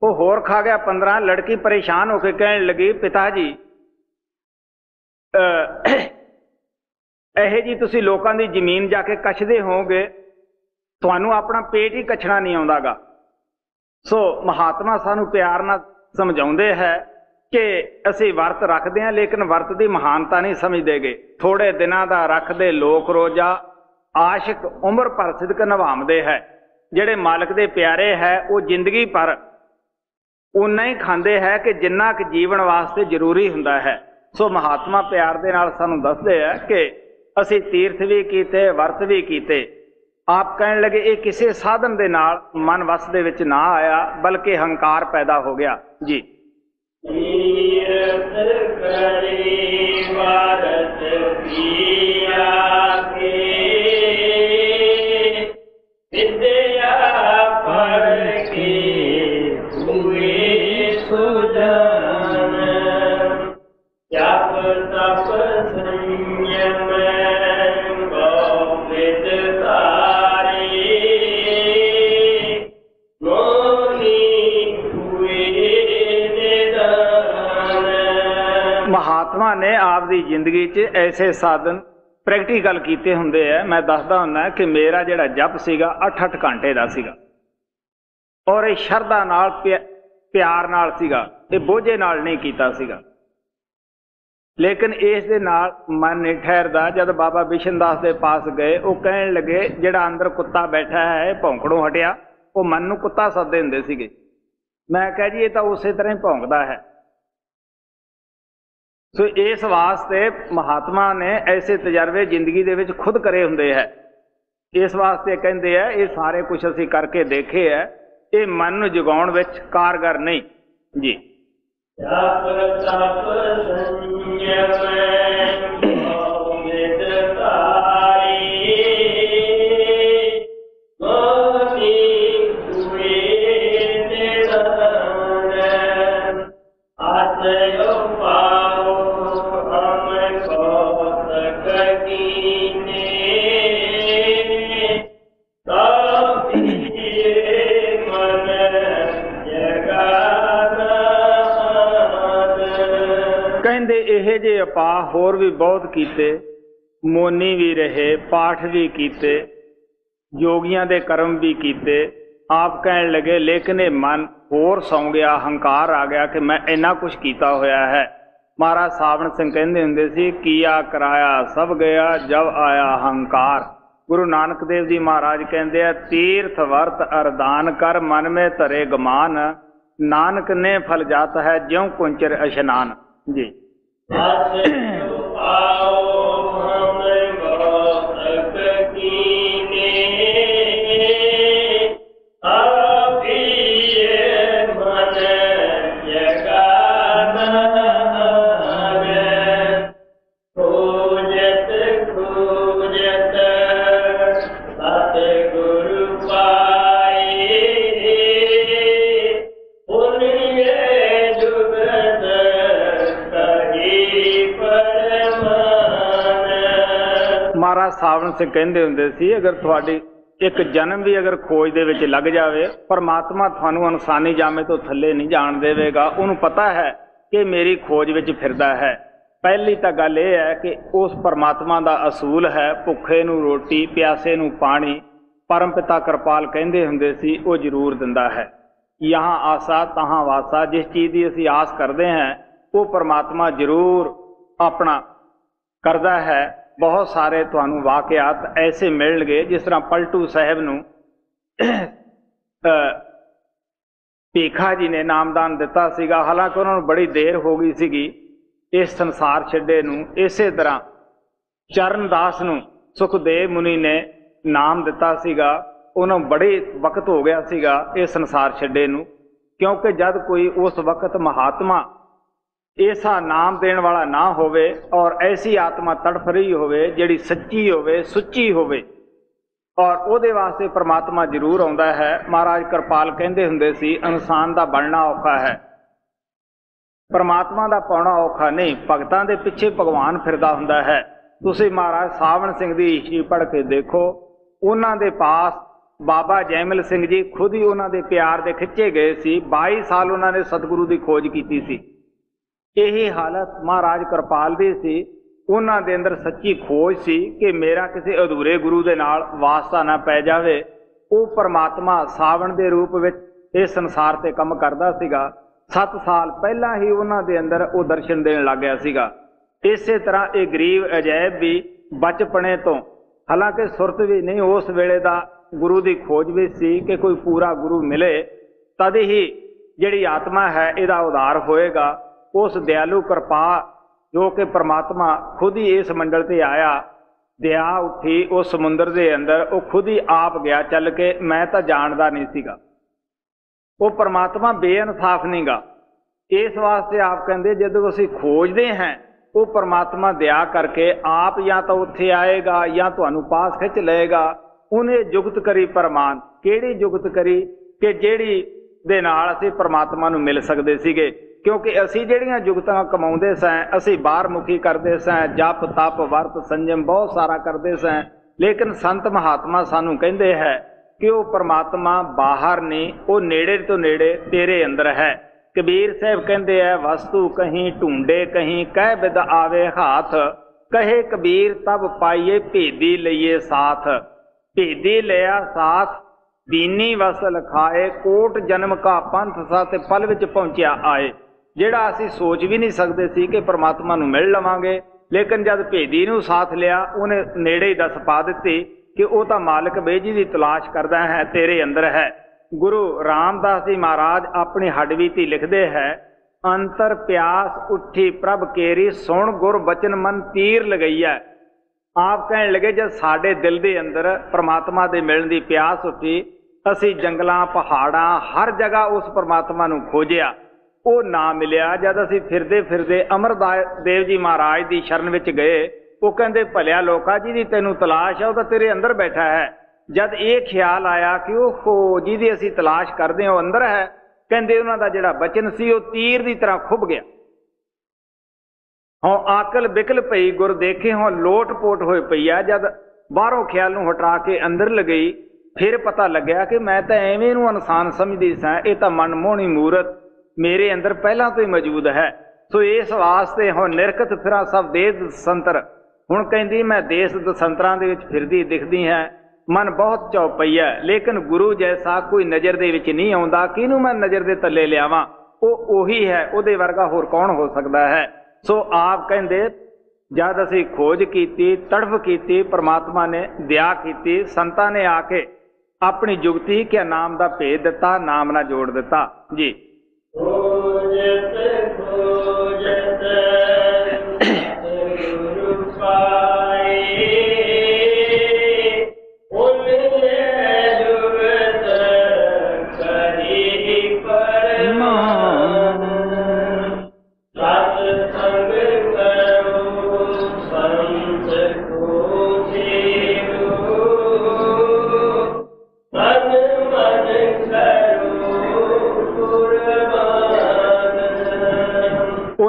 ਉਹ ਹੋਰ ਖਾ ਗਿਆ 15 ਲੜਕੀ ਪਰੇਸ਼ਾਨ ਹੋ ਕੇ ਕਹਿਣ ਲੱਗੀ, ਪਿਤਾ ਜੀ ਇਹ ਜੀ ਤੁਸੀਂ ਲੋਕਾਂ ਦੀ ਜ਼ਮੀਨ ਜਾ ਕੇ ਕੱਛਦੇ ਹੋਗੇ ਤੁਹਾਨੂੰ ਆਪਣਾ ਪੇਟ ਹੀ ਕੱਛਣਾ ਨਹੀਂ ਆਉਂਦਾਗਾ। ਸੋ ਮਹਾਤਮਾ ਸਾਨੂੰ ਪਿਆਰ ਨਾਲ ਸਮਝਾਉਂਦੇ ਹੈ ਕਿ ਅਸੀਂ ਵਰਤ ਰੱਖਦੇ ਹਾਂ, ਲੇਕਿਨ ਵਰਤ ਦੀ ਮਹਾਨਤਾ ਨਹੀਂ ਸਮਝਦੇਗੇ ਥੋੜੇ ਦਿਨਾਂ ਦਾ ਰੱਖਦੇ ਲੋਕ ਰੋਜਾ ਆਸ਼ਿਕ ਉਮਰ ਭਰ ਸਿਦਕ ਨਿਭਾਉਂਦੇ ਹੈ। ਜਿਹੜੇ ਮਾਲਕ ਦੇ ਪਿਆਰੇ ਹੈ, ਉਹ ਜ਼ਿੰਦਗੀ ਭਰ ਉਨਾ ਹੀ ਖਾਂਦੇ ਹੈ ਕਿ ਜਿੰਨਾ ਕਿ ਜੀਵਨ ਵਾਸਤੇ ਜ਼ਰੂਰੀ ਹੁੰਦਾ ਹੈ। ਸੋ ਮਹਾਤਮਾ ਪਿਆਰ ਦੇ ਨਾਲ ਸਾਨੂੰ ਦੱਸਦੇ ਹੈ ਕਿ ਅਸੀਂ ਤੀਰਥ ਵੀ ਕੀਤੇ, ਵਰਤ ਵੀ ਕੀਤੇ। ਆਪ ਕਹਿਣ ਲੱਗੇ, ਇਹ ਕਿਸੇ ਸਾਧਨ ਦੇ ਨਾਲ ਮਨ ਵਸ ਦੇ ਵਿੱਚ ਨਾ ਆਇਆ, ਬਲਕਿ ਹੰਕਾਰ ਪੈਦਾ ਹੋ ਗਿਆ। ਜੀ। ਜਪ ਤਪ ਸੰਯਮ ਮਹਾਤਮਾ ਦੀ ਜ਼ਿੰਦਗੀ 'ਚ ਐਸੇ ਸਾਧਨ ਪ੍ਰੈਕਟੀਕਲ ਕੀਤੇ ਹੁੰਦੇ ਆ। ਮੈਂ ਦੱਸਦਾ ਹੁੰਦਾ ਕਿ ਮੇਰਾ ਜਿਹੜਾ ਜਪ ਸੀਗਾ 8-8 ਘੰਟੇ ਦਾ ਸੀਗਾ। ਔਰ ਇਹ ਸ਼ਰਧਾ ਨਾਲ ਪਿਆਰ ਨਾਲ ਸੀਗਾ। ਇਹ ਬੋਝੇ ਨਾਲ ਨਹੀਂ ਕੀਤਾ ਸੀਗਾ। ਲੇਕਿਨ ਇਸ ਦੇ ਨਾਲ ਮਨ ਨਹੀਂ ਠਹਿਰਦਾ। ਜਦ ਬਾਬਾ ਬਿਸ਼ਨ ਦਾਸ ਦੇ ਪਾਸ ਗਏ, ਉਹ ਕਹਿਣ ਲੱਗੇ, ਜਿਹੜਾ ਅੰਦਰ ਕੁੱਤਾ ਬੈਠਾ ਹੈ, ਇਹ ਭੌਂਕੜੋਂ ਹਟਿਆ। ਉਹ ਮਨ ਨੂੰ ਕੁੱਤਾ ਸੱਦੇ ਹੁੰਦੇ ਸੀਗੇ। ਮੈਂ ਕਿਹਾ, ਜੀ, ਇਹ ਤਾਂ ਉਸੇ ਤਰ੍ਹਾਂ ਹੀ ਭੌਂਕਦਾ ਹੈ। ਸੋ ਇਸ ਵਾਸਤੇ ਮਹਾਤਮਾ ਨੇ ਐਸੇ ਤਜਰਬੇ ਜ਼ਿੰਦਗੀ ਦੇ ਵਿੱਚ ਖੁਦ ਕਰੇ ਹੁੰਦੇ ਹੈ। ਇਸ ਵਾਸਤੇ ਕਹਿੰਦੇ ਆ, ਇਹ ਸਾਰੇ ਕੁਝ ਅਸੀਂ ਕਰਕੇ ਦੇਖੇ ਹੈ ਇਹ ਮਨ ਨੂੰ ਜਗਾਉਣ ਵਿੱਚ ਕਾਰਗਰ ਨਹੀਂ। ਜੀ। ਜਪ ਤਪ ਸੰਯਮ ਇਹ ਜੇ ਆਪਾ ਹੋਰ ਵੀ ਬਹੁਤ ਕੀਤੇ, ਮੋਨੀ ਵੀ ਰਹੇ, ਪਾਠ ਵੀ ਕੀਤੇ ਜੋਗੀਆਂ ਦੇ ਕਰਮ ਵੀ ਕੀਤੇ, ਆਪ ਕਹਿਣ ਲਗੇ, ਲੇਕਿਨ ਇਹ ਮਨ ਹੋਰ ਸੌਂ ਗਿਆ, ਹੰਕਾਰ ਆ ਗਿਆ ਕਿ ਮੈਂ ਇੰਨਾ ਕੁਝ ਕੀਤਾ ਹੋਇਆ ਹੈ। ਮਹਾਰਾਜ ਸਾਵਣ ਸਿੰਘ ਕਹਿੰਦੇ ਹੁੰਦੇ ਸੀ, ਕੀਆ ਕਰਾਇਆ ਸਭ ਗਿਆ, ਜਬ ਆਇਆ ਹੰਕਾਰ। ਗੁਰੂ ਨਾਨਕ ਦੇਵ ਜੀ ਮਹਾਰਾਜ ਕਹਿੰਦੇ ਆ, ਤੀਰਥ ਵਰਤ ਅਰਦਾਨ ਕਰ, ਮਨ ਮੇ ਧਰੇ ਗਮਾਨ। ਨਾਨਕ ਨੇ ਫਲ ਜਾਤ ਹੈ, ਜਿਉ ਕੁੰਚਰ ਅਸ਼ਨਾਨ। ਜੀ। Hallelujah. ਮਹਾਰਾਜ ਸਾਵਣ ਸਿੰਘ ਕਹਿੰਦੇ ਹੁੰਦੇ ਸੀ, ਅਗਰ ਤੁਹਾਡੀ ਇੱਕ ਜਨਮ ਵੀ ਅਗਰ ਖੋਜ ਦੇ ਵਿੱਚ ਲੱਗ ਜਾਵੇ, ਪਰਮਾਤਮਾ ਤੁਹਾਨੂੰ ਇਨਸਾਨੀ ਜਾਮੇ ਤੋਂ ਥੱਲੇ ਨਹੀਂ ਜਾਣ ਦੇਵੇਗਾ। ਉਹਨੂੰ ਪਤਾ ਹੈ ਕਿ ਮੇਰੀ ਖੋਜ ਵਿੱਚ ਫਿਰਦਾ ਹੈ। ਪਹਿਲੀ ਤਾਂ ਗੱਲ ਇਹ ਹੈ ਕਿ ਉਸ ਪਰਮਾਤਮਾ ਦਾ ਅਸੂਲ ਹੈ, ਭੁੱਖੇ ਨੂੰ ਰੋਟੀ, ਪਿਆਸੇ ਨੂੰ ਪਾਣੀ, ਪਰਮ ਪਿਤਾ ਕਿਰਪਾਲ ਕਹਿੰਦੇ ਹੁੰਦੇ ਸੀ, ਉਹ ਜ਼ਰੂਰ ਦਿੰਦਾ ਹੈ। ਯਹਾਂ ਆਸਾ, ਤਹਾਂ ਵਾਸਾ, ਜਿਸ ਚੀਜ਼ ਦੀ ਅਸੀਂ ਆਸ ਕਰਦੇ ਹਾਂ, ਉਹ ਪਰਮਾਤਮਾ ਜ਼ਰੂਰ ਆਪਣਾ ਕਰਦਾ ਹੈ। ਬਹੁਤ ਸਾਰੇ ਤੁਹਾਨੂੰ ਵਾਕਿਆਤ ਐਸੇ ਮਿਲਣਗੇ ਜਿਸ ਤਰ੍ਹਾਂ ਪਲਟੂ ਸਾਹਿਬ ਨੂੰ ਅਹ, ਭੀਖਾ ਜੀ ਨੇ ਨਾਮਦਾਨ ਦਿੱਤਾ ਸੀਗਾ। ਹਾਲਾਂਕਿ ਉਹਨਾਂ ਨੂੰ ਬੜੀ ਦੇਰ ਹੋ ਗਈ ਸੀਗੀ ਇਸ ਸੰਸਾਰ ਛੱਡੇ ਨੂੰ। ਇਸੇ ਤਰ੍ਹਾਂ ਚਰਨਦਾਸ ਨੂੰ ਸੁਖਦੇਵ ਮੁਨੀ ਨੇ ਨਾਮ ਦਿੱਤਾ ਸੀਗਾ। ਉਹਨਾਂ ਨੂੰ ਬੜੇ ਵਕਤ ਹੋ ਗਿਆ ਸੀਗਾ ਇਹ ਸੰਸਾਰ ਛੱਡੇ ਨੂੰ ਕਿਉਂਕਿ ਜਦ ਕੋਈ ਉਸ ਵਕਤ ਮਹਾਤਮਾ ਐਸਾ ਨਾਮ ਦੇਣ ਵਾਲਾ ਨਾ ਹੋਵੇ ਔਰ ਐਸੀ ਆਤਮਾ ਤੜਫ ਰਹੀ ਹੋਵੇ ਜਿਹੜੀ ਸੱਚੀ ਹੋਵੇ, ਸੁੱਚੀ ਹੋਵੇ। ਔਰ ਉਹਦੇ ਵਾਸਤੇ ਪ੍ਰਮਾਤਮਾ ਜ਼ਰੂਰ ਆਉਂਦਾ ਹੈ। ਮਹਾਰਾਜ ਕਿਰਪਾਲ ਕਹਿੰਦੇ ਹੁੰਦੇ ਸੀ, ਇਨਸਾਨ ਦਾ ਬਣਨਾ ਔਖਾ ਹੈ। ਪਰਮਾਤਮਾ ਦਾ ਪਾਉਣਾ ਔਖਾ ਨਹੀਂ, ਭਗਤਾਂ ਦੇ ਪਿੱਛੇ ਭਗਵਾਨ ਫਿਰਦਾ ਹੁੰਦਾ ਹੈ। ਤੁਸੀਂ ਮਹਾਰਾਜ ਸਾਵਣ ਸਿੰਘ ਦੀ ਈਸ਼ੀ ਪੜ੍ਹ ਕੇ ਦੇਖੋ, ਉਹਨਾਂ ਦੇ ਪਾਸ ਬਾਬਾ ਜੈਮਲ ਸਿੰਘ ਜੀ ਖੁਦ ਹੀ ਉਹਨਾਂ ਦੇ ਪਿਆਰ ਦੇ ਖਿੱਚੇ ਗਏ ਸੀ। 22 ਸਾਲ ਉਹਨਾਂ ਨੇ ਸਤਿਗੁਰੂ ਦੀ ਖੋਜ ਕੀਤੀ ਸੀ। ਇਹੀ ਹਾਲਤ ਮਹਾਰਾਜ ਕਿਰਪਾਲ ਦੀ ਸੀ। ਉਹਨਾਂ ਦੇ ਅੰਦਰ ਸੱਚੀ ਖੋਜ ਸੀ ਕਿ ਮੇਰਾ ਕਿਸੇ ਅਧੂਰੇ ਗੁਰੂ ਦੇ ਨਾਲ ਵਾਸਤਾ ਨਾ ਪੈ ਜਾਵੇ। ਉਹ ਪਰਮਾਤਮਾ ਸਾਵਣ ਦੇ ਰੂਪ ਵਿੱਚ ਇਸ ਸੰਸਾਰ ਤੇ ਕੰਮ ਕਰਦਾ ਸੀਗਾ। 7 ਸਾਲ ਪਹਿਲਾਂ ਹੀ ਉਹਨਾਂ ਦੇ ਅੰਦਰ ਉਹ ਦਰਸ਼ਨ ਦੇਣ ਲੱਗ ਗਿਆ ਸੀਗਾ। ਇਸੇ ਤਰ੍ਹਾਂ ਇਹ ਗਰੀਬ ਅਜੈਬ ਵੀ ਬਚਪਣੇ ਤੋਂ, ਹਾਲਾਂਕਿ ਸੁਰਤ ਵੀ ਨਹੀਂ, ਉਸ ਵੇਲੇ ਦਾ ਗੁਰੂ ਦੀ ਖੋਜ ਵੀ ਸੀ ਕਿ ਕੋਈ ਪੂਰਾ ਗੁਰੂ ਮਿਲੇ। ਤਦ ਹੀ ਜਿਹੜੀ ਆਤਮਾ ਹੈ, ਇਹਦਾ ਉਧਾਰ ਹੋਏਗਾ। ਉਸ ਦਿਆਲੂ ਕਿਰਪਾ ਜੋ ਕਿ ਪ੍ਰਮਾਤਮਾ ਖੁਦ ਹੀ ਇਸ ਮੰਡਲ ਤੇ ਆਇਆ ਦਇਆ ਉੱਠੀ ਉਸ ਸਮੁੰਦਰ ਦੇ ਅੰਦਰ, ਉਹ ਖੁਦ ਹੀ ਆਪ ਗਿਆ ਚੱਲ ਕੇ, ਮੈਂ ਤਾਂ ਜਾਣਦਾ ਨਹੀਂ ਸੀਗਾ। ਉਹ ਪ੍ਰਮਾਤਮਾ ਬੇਇਨਸਾਫ ਨਹੀਂਗਾ ਇਸ ਵਾਸਤੇ ਆਪ ਕਹਿੰਦੇ, ਜਦੋਂ ਅਸੀਂ ਖੋਜਦੇ ਹਾਂ, ਉਹ ਪ੍ਰਮਾਤਮਾ ਦਇਆ ਕਰਕੇ ਆਪ ਜਾਂ ਤਾਂ ਉੱਥੇ ਆਏਗਾ ਜਾਂ ਤੁਹਾਨੂੰ ਪਾਸ ਖਿੱਚ ਲਏਗਾ। ਉਹਨੇ ਜੁਗਤ ਕਰੀ ਪਰਮਾਨ। ਕਿਹੜੀ ਜੁਗਤ ਕਰੀ? ਕਿ ਜਿਹੜੀ ਦੇ ਨਾਲ ਅਸੀਂ ਪ੍ਰਮਾਤਮਾ ਨੂੰ ਮਿਲ ਸਕਦੇ ਸੀਗੇ। ਕਿਉਂਕਿ ਅਸੀਂ ਜਿਹੜੀਆਂ ਜੁਗਤਾਂ ਕਮਾਉਂਦੇ ਸਾਂ, ਅਸੀਂ ਬਾਹਰ ਮੁਖੀ ਕਰਦੇ ਸਾਂ, ਜਪ, ਤਪ, ਵਰਤ, ਸੰਜਮ ਬਹੁਤ ਸਾਰਾ ਕਰਦੇ ਸਾਂ। ਲੇਕਿਨ ਸੰਤ ਮਹਾਤਮਾ ਸਾਨੂੰ ਕਹਿੰਦੇ ਹੈ ਕਿ ਉਹ ਪ੍ਰਮਾਤਮਾ ਬਾਹਰ ਨਹੀਂ, ਉਹ ਨੇੜੇ ਤੋਂ ਨੇੜੇ ਤੇਰੇ ਅੰਦਰ ਹੈ। ਕਬੀਰ ਸਾਹਿਬ ਕਹਿੰਦੇ ਆ ਵਸਤੂ ਕਹੀਂ ਢੂੰਡੇ ਕਹੀਂ, ਕਹਿ ਬਿਦ ਆਵੇ ਹਾਥ। ਕਹੇ ਕਬੀਰ, ਤਬ ਪਾਈਏ ਭੇਦੀ ਲਈਏ ਸਾਥ। ਭੇਦੀ ਲਿਆ ਸਾਥ, ਦੀਨੀ ਵਸ ਖਾਏ, ਕੋਟ ਜਨਮ ਕਾ ਪੰਥ ਸਾ ਤੇ ਪਲ ਵਿੱਚ ਪਹੁੰਚਿਆ ਆਏ। ਜਿਹੜਾ ਅਸੀਂ ਸੋਚ ਵੀ ਨਹੀਂ ਸਕਦੇ ਸੀ ਕਿ ਪ੍ਰਮਾਤਮਾ ਨੂੰ ਮਿਲ ਲਵਾਂਗੇ, ਲੇਕਿਨ ਜਦ ਭੇਦੀ ਨੂੰ ਸਾਥ ਲਿਆ, ਉਹਨੇ ਨੇੜੇ ਹੀ ਦੱਸ ਪਾ ਦਿੱਤੀ ਕਿ ਉਹ ਤਾਂ ਮਾਲਕ ਬੇਜੀ ਦੀ ਤਲਾਸ਼ ਕਰਦਾ ਹੈ, ਤੇਰੇ ਅੰਦਰ ਹੈ। ਗੁਰੂ ਰਾਮਦਾਸ ਜੀ ਮਹਾਰਾਜ ਆਪਣੀ ਹੱਡਵੀ ਹੱਡਵੀਤੀ ਲਿਖਦੇ ਹੈ, ਅੰਤਰ ਪਿਆਸ ਉੱਠੀ ਪ੍ਰਭ ਕੇਰੀ ਸੁਣ ਗੁਰ ਬਚਨ ਮਨ ਤੀਰ ਲਗਈਐ। ਆਪ ਕਹਿਣ ਲੱਗੇ, ਜਦ ਸਾਡੇ ਦਿਲ ਦੇ ਅੰਦਰ ਪ੍ਰਮਾਤਮਾ ਦੇ ਮਿਲਣ ਦੀ ਪਿਆਸ ਉੱਠੀ, ਅਸੀਂ ਜੰਗਲਾਂ, ਪਹਾੜਾਂ, ਹਰ ਜਗ੍ਹਾ ਉਸ ਪ੍ਰਮਾਤਮਾ ਨੂੰ ਖੋਜਿਆ। ਉਹ ਨਾ ਮਿਲਿਆ। ਜਦ ਅਸੀਂ ਫਿਰਦੇ ਫਿਰਦੇ ਅਮਰਦਾਸ ਦੇਵ ਜੀ ਮਹਾਰਾਜ ਦੀ ਸ਼ਰਨ ਵਿੱਚ ਗਏ, ਉਹ ਕਹਿੰਦੇ, ਭਲਿਆ ਲੋਕਾ ਜੀ ਦੀ ਤੈਨੂੰ ਤਲਾਸ਼ ਹੈ ਉਹ ਤਾਂ ਤੇਰੇ ਅੰਦਰ ਬੈਠਾ ਹੈ। ਜਦ ਇਹ ਖਿਆਲ ਆਇਆ ਕਿ ਉਹ ਜਿਹਦੀ ਅਸੀਂ ਤਲਾਸ਼ ਕਰਦੇ ਹਾਂ, ਉਹ ਅੰਦਰ ਹੈ, ਕਹਿੰਦੇ ਉਹਨਾਂ ਦਾ ਜਿਹੜਾ ਬਚਨ ਸੀ, ਉਹ ਤੀਰ ਦੀ ਤਰ੍ਹਾਂ ਖੁੱਭ ਗਿਆ। ਹਾਂ ਆਕਲ ਬਿਕਲ ਪਈ, ਗੁਰ ਦੇਖੇ ਹਾਂ ਲੋਟ ਪੋਟ ਹੋਏ ਪਈ ਆ ਜਦ ਬਾਹਰੋਂ ਖਿਆਲ ਨੂੰ ਹਟਾ ਕੇ ਅੰਦਰ ਲਗਈ, ਫਿਰ ਪਤਾ ਲੱਗਿਆ ਕਿ ਮੈਂ ਤਾਂ ਐਵੇਂ ਨੂੰ ਇਨਸਾਨ ਸਮਝਦੀ ਸਾਂ, ਇਹ ਤਾਂ ਮਨਮੋਹਣੀ ਮੂਰਤ। ਮੇਰੇ ਅੰਦਰ ਪਹਿਲਾਂ ਤੋਂ ਹੀ ਮੌਜੂਦ ਹੈ। ਸੋ ਇਸ ਵਾਸਤੇ ਹੁਣ ਨਿਰਕਤ ਫਿਰਾਂ ਸਭ ਦੇਸ ਸੰਤਰ। ਹੁਣ ਕਹਿੰਦੀ ਮੈਂ ਦੇਸ ਦਸੰਤਰਾਂ ਦੇ ਵਿੱਚ ਫਿਰਦੀ ਦਿਖਦੀ ਹੈ। ਮਨ ਬਹੁਤ ਚੌਪਈਆ ਲੇਕਿਨ ਗੁਰੂ ਜੈਸਾ ਕੋਈ ਨਜ਼ਰ ਦੇ ਵਿੱਚ ਨਹੀਂ ਆਉਂਦਾ। ਕਿਹਨੂੰ ਮੈਂ ਨਜ਼ਰ ਦੇ ਤੱਲੇ ਲਿਆਵਾਂ? ਉਹ ਉਹੀ ਹੈ। ਉਹਦੇ ਵਰਗਾ ਹੋਰ ਕੌਣ ਹੋ ਸਕਦਾ ਹੈ? ਸੋ ਆਪ ਕਹਿੰਦੇ, ਜਦ ਅਸੀਂ ਖੋਜ ਕੀਤੀ, ਤੜਫ ਕੀਤੀ, ਪ੍ਰਮਾਤਮਾ ਨੇ ਦਿਆ ਕੀਤੀ, ਸੰਤਾਂ ਨੇ ਆ ਕੇ ਆਪਣੀ ਜੁਗਤੀ ਕਿ ਨਾਮ ਦਾ ਭੇਦ ਦਿੱਤਾ, ਨਾਮ ਨਾਲ ਜੋੜ ਦਿੱਤਾ। ਜੀ। Oh,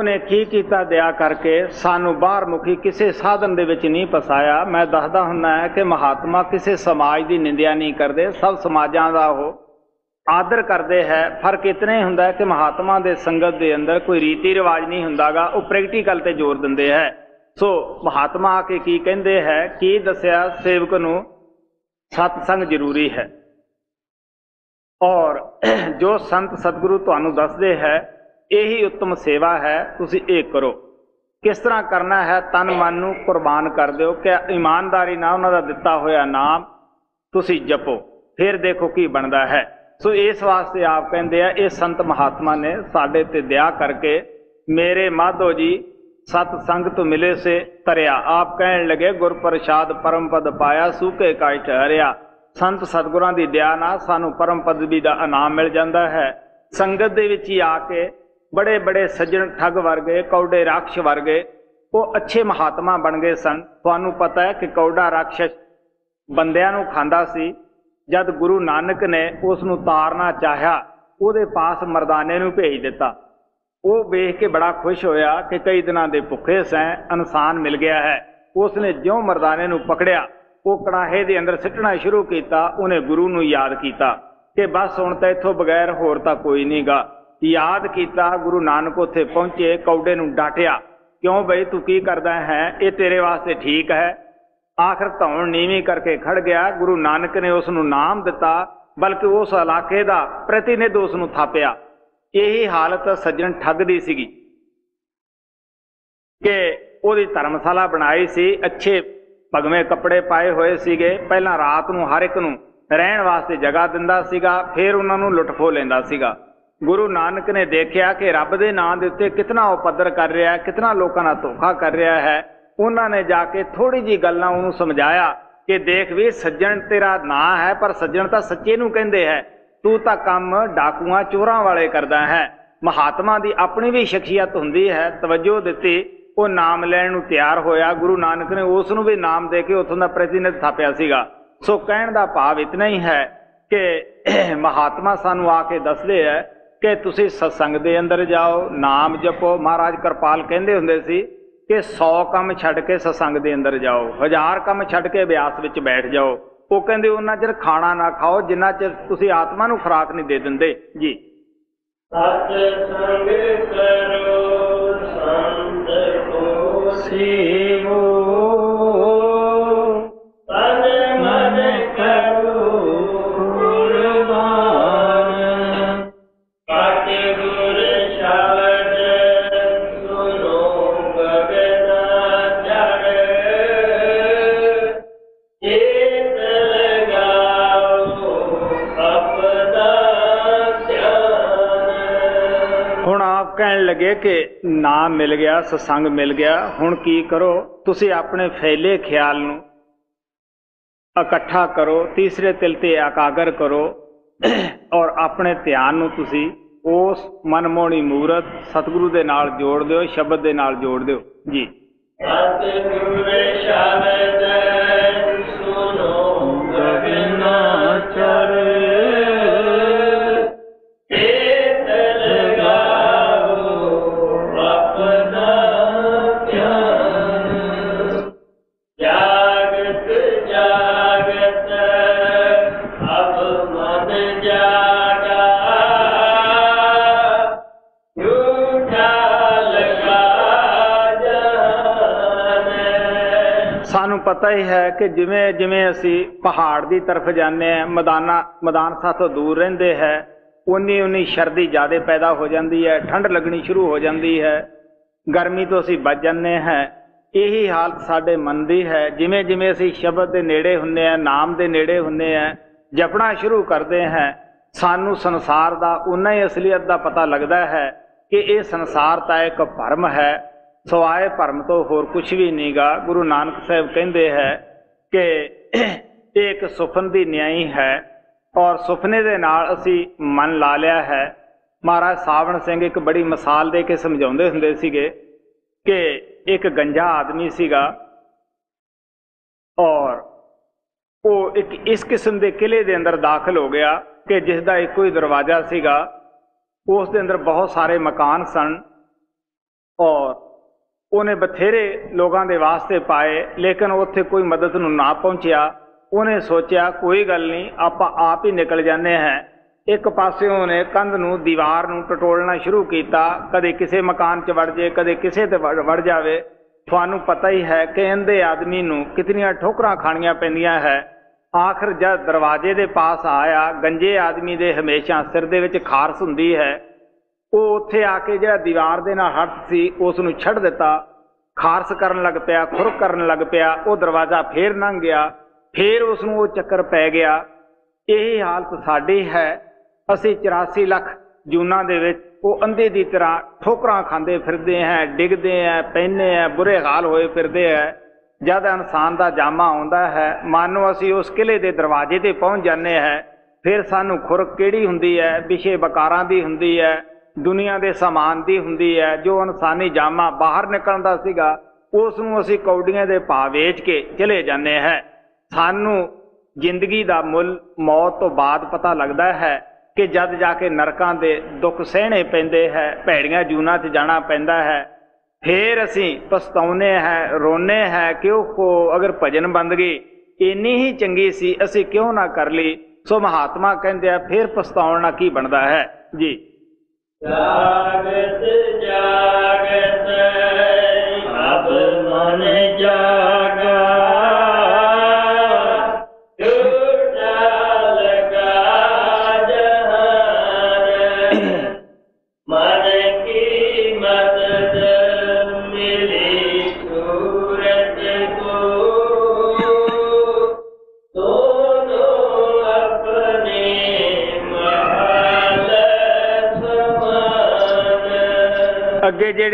ਕੁਰਬਾਨ ਕੀ ਕੀਤਾ ਦਇਆ ਕਰਕੇ ਸਾਨੂੰ ਬਾਹਰ ਮੁਖੀ ਕਿਸੇ ਸਾਧਨ ਦੇ ਵਿੱਚ ਨਹੀਂ ਫਸਾਇਆ। ਮੈਂ ਦੱਸਦਾ ਹੁੰਨਾ ਹੈ ਕਿ ਮਹਾਤਮਾ ਕਿਸੇ ਸਮਾਜ ਦੀ ਨਿੰਦਿਆ ਨਹੀਂ ਕਰਦੇ, ਸਭ ਸਮਾਜਾਂ ਦਾ ਉਹ ਆਦਰ ਕਰਦੇ ਹੈ। ਫ਼ਰਕ ਇਤਨਾ ਹੁੰਦਾ ਹੈ ਕਿ ਮਹਾਤਮਾ ਦੇ ਸੰਗਤ ਦੇ ਅੰਦਰ ਕੋਈ ਰੀਤੀ ਰਿਵਾਜ ਨਹੀਂ ਹੁੰਦਾਗਾ, ਉਹ ਪ੍ਰੈਕਟੀਕਲ ਤੇ ਜ਼ੋਰ ਦਿੰਦੇ ਹੈ। ਸੋ ਮਹਾਤਮਾ ਆ ਕੇ ਕੀ ਕਹਿੰਦੇ ਹੈ, ਕੀ ਦੱਸਿਆ ਸੇਵਕ ਨੂੰ? ਸਤ ਸੰਗ ਜ਼ਰੂਰੀ ਹੈ। ਔਰ ਜੋ ਸੰਤ ਸਤਿਗੁਰੂ ਤੁਹਾਨੂੰ ਦੱਸਦੇ ਹੈ ਇਹੀ ਉੱਤਮ ਸੇਵਾ ਹੈ, ਤੁਸੀਂ ਇਹ ਕਰੋ। ਕਿਸ ਤਰ੍ਹਾਂ ਕਰਨਾ ਹੈ, ਤਨ ਮਨ ਨੂੰ ਕੁਰਬਾਨ ਕਰ ਦਿਓ ਕਿ ਇਮਾਨਦਾਰੀ ਨਾਲ ਉਹਨਾਂ ਦਾ ਦਿੱਤਾ ਹੋਇਆ ਨਾਮ ਤੁਸੀਂ ਜਪੋ। ਫਿਰ ਦੇਖੋ ਕੀ ਬਣਦਾ ਹੈ। ਸੋ ਇਸ ਵਾਸਤੇ ਆਪ ਕਹਿੰਦੇ ਆ, ਇਹ ਸੰਤ ਮਹਾਤਮਾ ਨੇ ਸਾਡੇ ਤੇ ਦਇਆ ਕਰਕੇ ਮੇਰੇ ਮਾਧੋ ਜੀ ਸਤ ਸੰਗ ਤੋਂ ਮਿਲੇ ਸੇ ਤਰਿਆ। ਆਪ ਕਹਿਣ ਲਗੇ ਗੁਰ ਪ੍ਰਸਾਦ ਪਰਮ ਪਦ ਪਾਇਆ, ਸੂਕੇ ਕਾਇ ਠਹਿਰਿਆ। ਸੰਤ ਸਤਗੁਰਾਂ ਦੀ ਦਇਆ ਨਾਲ ਸਾਨੂੰ ਪਰਮ ਪਦਵੀ ਦਾ ਇਨਾਮ ਮਿਲ ਜਾਂਦਾ ਹੈ। ਸੰਗਤ ਦੇ ਵਿੱਚ ਹੀ ਆ ਕੇ ਬੜੇ ਬੜੇ ਸੱਜਣ ਠੱਗ ਵਰਗੇ, ਕੌਡੇ ਰਾਖਸ਼ ਵਰਗੇ, ਉਹ ਅੱਛੇ ਮਹਾਤਮਾ ਬਣ ਗਏ ਸਨ। ਤੁਹਾਨੂੰ ਪਤਾ ਹੈ ਕਿ ਕੌਡਾ ਰਾਖਸ਼ ਬੰਦਿਆਂ ਨੂੰ ਖਾਂਦਾ ਸੀ। ਜਦ ਗੁਰੂ ਨਾਨਕ ਨੇ ਉਸ ਨੂੰ ਤਾਰਨਾ ਚਾਹਿਆ, ਉਹਦੇ ਪਾਸ ਮਰਦਾਨੇ ਨੂੰ ਭੇਜ ਦਿੱਤਾ। ਉਹ ਵੇਖ ਕੇ ਬੜਾ ਖੁਸ਼ ਹੋਇਆ ਕਿ ਕਈ ਦਿਨਾਂ ਦੇ ਭੁੱਖੇ ਸੈਂ ਇਨਸਾਨ ਮਿਲ ਗਿਆ ਹੈ। ਉਸ ਨੇ ਜਿਉਂ ਮਰਦਾਨੇ ਨੂੰ ਪਕੜਿਆ, ਉਹ ਕੜਾਹੇ ਦੇ ਅੰਦਰ ਸਿੱਟਣਾ ਸ਼ੁਰੂ ਕੀਤਾ, ਉਹਨੇ ਗੁਰੂ ਨੂੰ ਯਾਦ ਕੀਤਾ ਕਿ ਬਸ ਹੁਣ ਤਾਂ ਇੱਥੋਂ ਬਗੈਰ ਹੋਰ ਤਾਂ ਕੋਈ ਨਹੀਂਗਾ ਯਾਦ ਕੀਤਾ ਗੁਰੂ ਨਾਨਕ ਉੱਥੇ ਪਹੁੰਚੇ, ਕੌਡੇ ਨੂੰ ਡਾਟਿਆ, ਕਿਉਂ ਬਈ ਤੂੰ ਕੀ ਕਰਦਾ ਹੈ? ਇਹ ਤੇਰੇ ਵਾਸਤੇ ਠੀਕ ਹੈ। ਆਖਰ ਧੌਣ ਨੀਵੀਂ ਕਰਕੇ ਖੜ ਗਿਆ। ਗੁਰੂ ਨਾਨਕ ਨੇ ਉਸ ਨੂੰ ਨਾਮ ਦਿੱਤਾ, ਬਲਕਿ ਉਸ ਇਲਾਕੇ ਦਾ ਪ੍ਰਤੀਨਿਧ ਉਸ ਨੂੰ ਥਾਪਿਆ। ਇਹੀ ਹਾਲਤ ਸੱਜਣ ਠੱਗ ਦੀ ਸੀਗੀ ਕਿ ਉਹਦੀ ਧਰਮਸ਼ਾਲਾ ਬਣਾਈ ਸੀ। ਅੱਛੇ ਭਗਵੇਂ ਕੱਪੜੇ ਪਾਏ ਹੋਏ ਸੀਗੇ। ਪਹਿਲਾਂ ਰਾਤ ਨੂੰ ਹਰ ਇੱਕ ਨੂੰ ਰਹਿਣ ਵਾਸਤੇ ਜਗ੍ਹਾ ਦਿੰਦਾ ਸੀਗਾ, ਫਿਰ ਉਹਨਾਂ ਨੂੰ ਲੁੱਟਖੋ ਲੈਂਦਾ ਸੀਗਾ। ਗੁਰੂ ਨਾਨਕ ਨੇ ਦੇਖਿਆ ਕਿ ਰੱਬ ਦੇ ਨਾਂ ਦੇ ਉੱਤੇ ਕਿਤਨਾ ਉਪਦਰ ਕਰ ਰਿਹਾ ਹੈ, ਕਿਤਨਾ ਲੋਕਾਂ ਨਾਲ ਧੋਖਾ ਕਰ ਰਿਹਾ ਹੈ। ਉਹਨਾਂ ਨੇ ਜਾ ਕੇ ਥੋੜੀ ਜੀ ਗੱਲਾਂ ਉਹਨੂੰ ਸਮਝਾਇਆ ਕਿ ਦੇਖ ਵੀ ਸੱਜਣ ਤੇਰਾ ਨਾਂ ਹੈ, ਪਰ ਸੱਜਣ ਤਾਂ ਸੱਚੇ ਨੂੰ ਕਹਿੰਦੇ ਹੈ। ਤੂੰ ਤਾਂ ਕੰਮ ਡਾਕੂਆਂ, ਚੋਰਾਂ ਵਾਲੇ ਕਰਦਾ ਹੈ। ਮਹਾਤਮਾ ਦੀ ਆਪਣੀ ਵੀ ਸ਼ਖਸੀਅਤ ਹੁੰਦੀ ਹੈ। ਤਵੱਜੋ ਦਿੱਤੀ, ਉਹ ਨਾਮ ਲੈਣ ਨੂੰ ਤਿਆਰ ਹੋਇਆ। ਗੁਰੂ ਨਾਨਕ ਨੇ ਉਸ ਨੂੰ ਵੀ ਨਾਮ ਦੇ ਕੇ ਉਥੋਂ ਦਾ ਪ੍ਰਤੀਨਿਧ ਥਾਪਿਆ ਸੀਗਾ। ਸੋ ਕਹਿਣ ਦਾ ਭਾਵ ਇਤਨਾ ਹੀ ਹੈ ਕਿ ਮਹਾਤਮਾ ਸਾਨੂੰ ਆ ਕੇ ਦੱਸਦੇ ਹੈ ਕਿ ਤੁਸੀਂ ਸਤਸੰਗ ਦੇ ਅੰਦਰ ਜਾਓ, ਨਾਮ ਜਪੋ। ਮਹਾਰਾਜ ਕਿਰਪਾਲ ਕਹਿੰਦੇ ਹੁੰਦੇ ਸੀ ਕਿ 100 ਕੰਮ ਛੱਡ ਕੇ ਸਤਸੰਗ ਦੇ ਅੰਦਰ ਜਾਓ, ਹਜ਼ਾਰ ਕੰਮ ਛੱਡ ਕੇ ਅਭਿਆਸ ਵਿੱਚ ਬੈਠ ਜਾਓ। ਉਹ ਕਹਿੰਦੇ, ਉਹਨਾਂ ਚਿਰ ਖਾਣਾ ਨਾ ਖਾਓ, ਜਿੰਨਾ ਚਿਰ ਤੁਸੀਂ ਆਤਮਾ ਨੂੰ ਖੁਰਾਕ ਨਹੀਂ ਦੇ ਦਿੰਦੇ। ਜੀ। ਸਤ ਸੰਗ ਕਰੋ ਸੰਤ ਕੋ ਸੇਵੋ। ਹੁਣ ਆਪ ਕਹਿਣ ਲੱਗੇ ਕਿ ਨਾਮ ਮਿਲ ਗਿਆ, ਸਤਸੰਗ ਮਿਲ ਗਿਆ, ਹੁਣ ਕੀ ਕਰੋ? ਤੁਸੀਂ ਆਪਣੇ ਫੈਲੇ ਖਿਆਲ ਨੂੰ ਇਕੱਠਾ ਕਰੋ, ਤੀਸਰੇ ਤਿਲ ਤੇ ਇਕਾਗਰ ਕਰੋ ਔਰ ਆਪਣੇ ਧਿਆਨ ਨੂੰ ਤੁਸੀਂ ਉਸ ਮਨਮੋਹਣੀ ਮੂਰਤ ਸਤਿਗੁਰੂ ਦੇ ਨਾਲ ਜੋੜ ਦਿਓ, ਸ਼ਬਦ ਦੇ ਨਾਲ ਜੋੜ ਦਿਓ। ਜੀ। ਸਤਿਗੁਰ ਸ਼ਬਦ ਪਤਾ ਹੀ ਹੈ ਕਿ ਜਿਵੇਂ ਜਿਵੇਂ ਅਸੀਂ ਪਹਾੜ ਦੀ ਤਰਫ ਜਾਂਦੇ ਹਾਂ, ਮੈਦਾਨਾ, ਮੈਦਾਨ ਸਾਥੋਂ ਦੂਰ ਰਹਿੰਦੇ ਹੈ ਉਨੀ ਉਨੀ ਸਰਦੀ ਜ਼ਿਆਦਾ ਪੈਦਾ ਹੋ ਜਾਂਦੀ ਹੈ ਠੰਡ ਲੱਗਣੀ ਸ਼ੁਰੂ ਹੋ ਜਾਂਦੀ ਹੈ, ਗਰਮੀ ਤੋਂ ਅਸੀਂ ਬਚ ਜਾਂਦੇ ਹਾਂ। ਇਹੀ ਹਾਲਤ ਸਾਡੇ ਮਨ ਦੀ ਹੈ। ਜਿਵੇਂ ਜਿਵੇਂ ਅਸੀਂ ਸ਼ਬਦ ਦੇ ਨੇੜੇ ਹੁੰਨੇ ਆ ਨਾਮ ਦੇ ਨੇੜੇ ਹੁੰਨੇ ਆ ਜਪਣਾ ਸ਼ੁਰੂ ਕਰਦੇ ਹਾਂ, ਸਾਨੂੰ ਸੰਸਾਰ ਦਾ ਉਨਾ ਹੀ ਅਸਲੀਅਤ ਦਾ ਪਤਾ ਲੱਗਦਾ ਹੈ ਕਿ ਇਹ ਸੰਸਾਰ ਤਾਂ ਇੱਕ ਭਰਮ ਹੈ। ਸਵਾਏ ਭਰਮ ਤੋਂ ਹੋਰ ਕੁਝ ਵੀ ਨਹੀਂਗਾ ਗੁਰੂ ਨਾਨਕ ਸਾਹਿਬ ਕਹਿੰਦੇ ਹੈ ਕਿ ਇਹ ਇੱਕ ਸੁਪਨ ਦੀ ਨਿਆਈ ਹੈ ਔਰ ਸੁਪਨੇ ਦੇ ਨਾਲ ਅਸੀਂ ਮਨ ਲਾ ਲਿਆ ਹੈ। ਮਹਾਰਾਜ ਸਾਵਣ ਸਿੰਘ ਇੱਕ ਬੜੀ ਮਿਸਾਲ ਦੇ ਕੇ ਸਮਝਾਉਂਦੇ ਹੁੰਦੇ ਸੀਗੇ ਕਿ ਇੱਕ ਗੰਜਾ ਆਦਮੀ ਸੀਗਾ ਔਰ ਉਹ ਇੱਕ ਇਸ ਕਿਸਮ ਦੇ ਕਿਲੇ ਦੇ ਅੰਦਰ ਦਾਖਲ ਹੋ ਗਿਆ ਕਿ ਜਿਸ ਦਾ ਇੱਕੋ ਹੀ ਦਰਵਾਜ਼ਾ ਸੀਗਾ। ਉਸ ਦੇ ਅੰਦਰ ਬਹੁਤ ਸਾਰੇ ਮਕਾਨ ਸਨ ਔਰ ਉਹਨੇ ਬਥੇਰੇ ਲੋਕਾਂ ਦੇ ਵਾਸਤੇ ਪਾਏ, ਲੇਕਿਨ ਉੱਥੇ ਕੋਈ ਮਦਦ ਨੂੰ ਨਾ ਪਹੁੰਚਿਆ। ਉਹਨੇ ਸੋਚਿਆ, ਕੋਈ ਗੱਲ ਨਹੀਂ, ਆਪਾਂ ਆਪ ਹੀ ਨਿਕਲ ਜਾਂਦੇ ਹਾਂ। ਇੱਕ ਪਾਸੇ ਉਹਨੇ ਕੰਧ ਨੂੰ ਦੀਵਾਰ ਨੂੰ ਟਟੋਲਣਾ ਸ਼ੁਰੂ ਕੀਤਾ। ਕਦੇ ਕਿਸੇ ਮਕਾਨ 'ਚ ਵੜ ਜੇ, ਕਦੇ ਕਿਸੇ ਤੇ ਵੜ ਜਾਵੇ। ਤੁਹਾਨੂੰ ਪਤਾ ਹੀ ਹੈ ਕਿ ਇਹਦੇ ਆਦਮੀ ਨੂੰ ਕਿਤਨੀਆਂ ਠੋਕਰਾਂ ਖਾਣੀਆਂ ਪੈਂਦੀਆਂ ਹੈ। ਆਖਰ ਜਦ ਦਰਵਾਜ਼ੇ ਦੇ ਪਾਸ ਆਇਆ, ਗੰਜੇ ਆਦਮੀ ਦੇ ਹਮੇਸ਼ਾ ਸਿਰ ਦੇ ਵਿੱਚ ਖਾਰਸ ਹੁੰਦੀ ਹੈ। ਉਹ ਉੱਥੇ ਆ ਕੇ ਜਿਹੜਾ ਦੀਵਾਰ ਦੇ ਨਾਲ ਹੱਥ ਸੀ ਉਸ ਨੂੰ ਛੱਡ ਦਿੱਤਾ। ਖਾਰਸ ਕਰਨ ਲੱਗ ਪਿਆ, ਖੁਰਕ ਕਰਨ ਲੱਗ ਪਿਆ, ਉਹ ਦਰਵਾਜ਼ਾ ਫੇਰ ਲੰਘ ਗਿਆ। ਫੇਰ ਉਸ ਨੂੰ ਉਹ ਚੱਕਰ ਪੈ ਗਿਆ। ਇਹ ਹਾਲਤ ਸਾਡੀ ਹੈ। ਅਸੀਂ 84 ਲੱਖ ਜੂਨਾਂ ਦੇ ਵਿੱਚ ਉਹ ਅੰਧੇ ਦੀ ਤਰ੍ਹਾਂ ਠੋਕਰਾਂ ਖਾਂਦੇ ਫਿਰਦੇ ਹੈ, ਡਿੱਗਦੇ ਹਾਂ ਪੈਨੇ ਹਾਂ, ਬੁਰੇ ਹਾਲ ਹੋਏ ਫਿਰਦੇ ਹਾਂ। ਜਦ ਇਨਸਾਨ ਦਾ ਜਾਮਾ ਆਉਂਦਾ ਹੈ, ਮਾਨੋ ਅਸੀਂ ਉਸ ਕਿਲੇ ਦੇ ਦਰਵਾਜ਼ੇ ਤੇ ਪਹੁੰਚ ਜਾਂਦੇ ਹੈ। ਫਿਰ ਸਾਨੂੰ ਖੁਰਕ ਕਿਹੜੀ ਹੁੰਦੀ ਹੈ? ਵਿਸ਼ੇ ਬਕਾਰਾਂ ਦੀ ਹੁੰਦੀ ਹੈ। ਦੁਨੀਆ ਦੇ ਸਮਾਨ ਦੀ ਹੁੰਦੀ ਹੈ, ਜੋ ਇਨਸਾਨੀ ਜਾਮਾ ਬਾਹਰ ਨਿਕਲਦਾ ਸੀਗਾ ਉਸ ਨੂੰ ਅਸੀਂ ਕੌਡੀਆਂ ਦੇ ਭਾਅ ਵੇਚ ਕੇ ਚਲੇ ਜਾਂਦੇ ਹੈ। ਸਾਨੂੰ ਜ਼ਿੰਦਗੀ ਦਾ ਮੁੱਲ ਮੌਤ ਤੋਂ ਬਾਅਦ ਪਤਾ ਲੱਗਦਾ ਹੈ ਕਿ ਜਦ ਜਾ ਕੇ ਨਰਕਾਂ ਦੇ ਦੁੱਖ ਸਹਿਣੇ ਪੈਂਦੇ ਹੈ, ਭੈੜੀਆਂ ਜੂਨਾਂ 'ਚ ਜਾਣਾ ਪੈਂਦਾ ਹੈ। ਫੇਰ ਅਸੀਂ ਪਛਤਾਉਨੇ ਹੈ ਰੋਨੇ ਹੈ ਕਿ ਉਹ ਅਗਰ ਭਜਨ ਬੰਦਗੀ ਇੰਨੀ ਹੀ ਚੰਗੀ ਸੀ, ਅਸੀਂ ਕਿਉਂ ਨਾ ਕਰ ਲਈ? ਸੋ ਮਹਾਤਮਾ ਕਹਿੰਦੇ ਆ, ਫੇਰ ਪਛਤਾਉਣ ਨਾਲ ਕੀ ਬਣਦਾ ਹੈ? ਜੀ। ਜਾਗਤ ਜਾਗਤ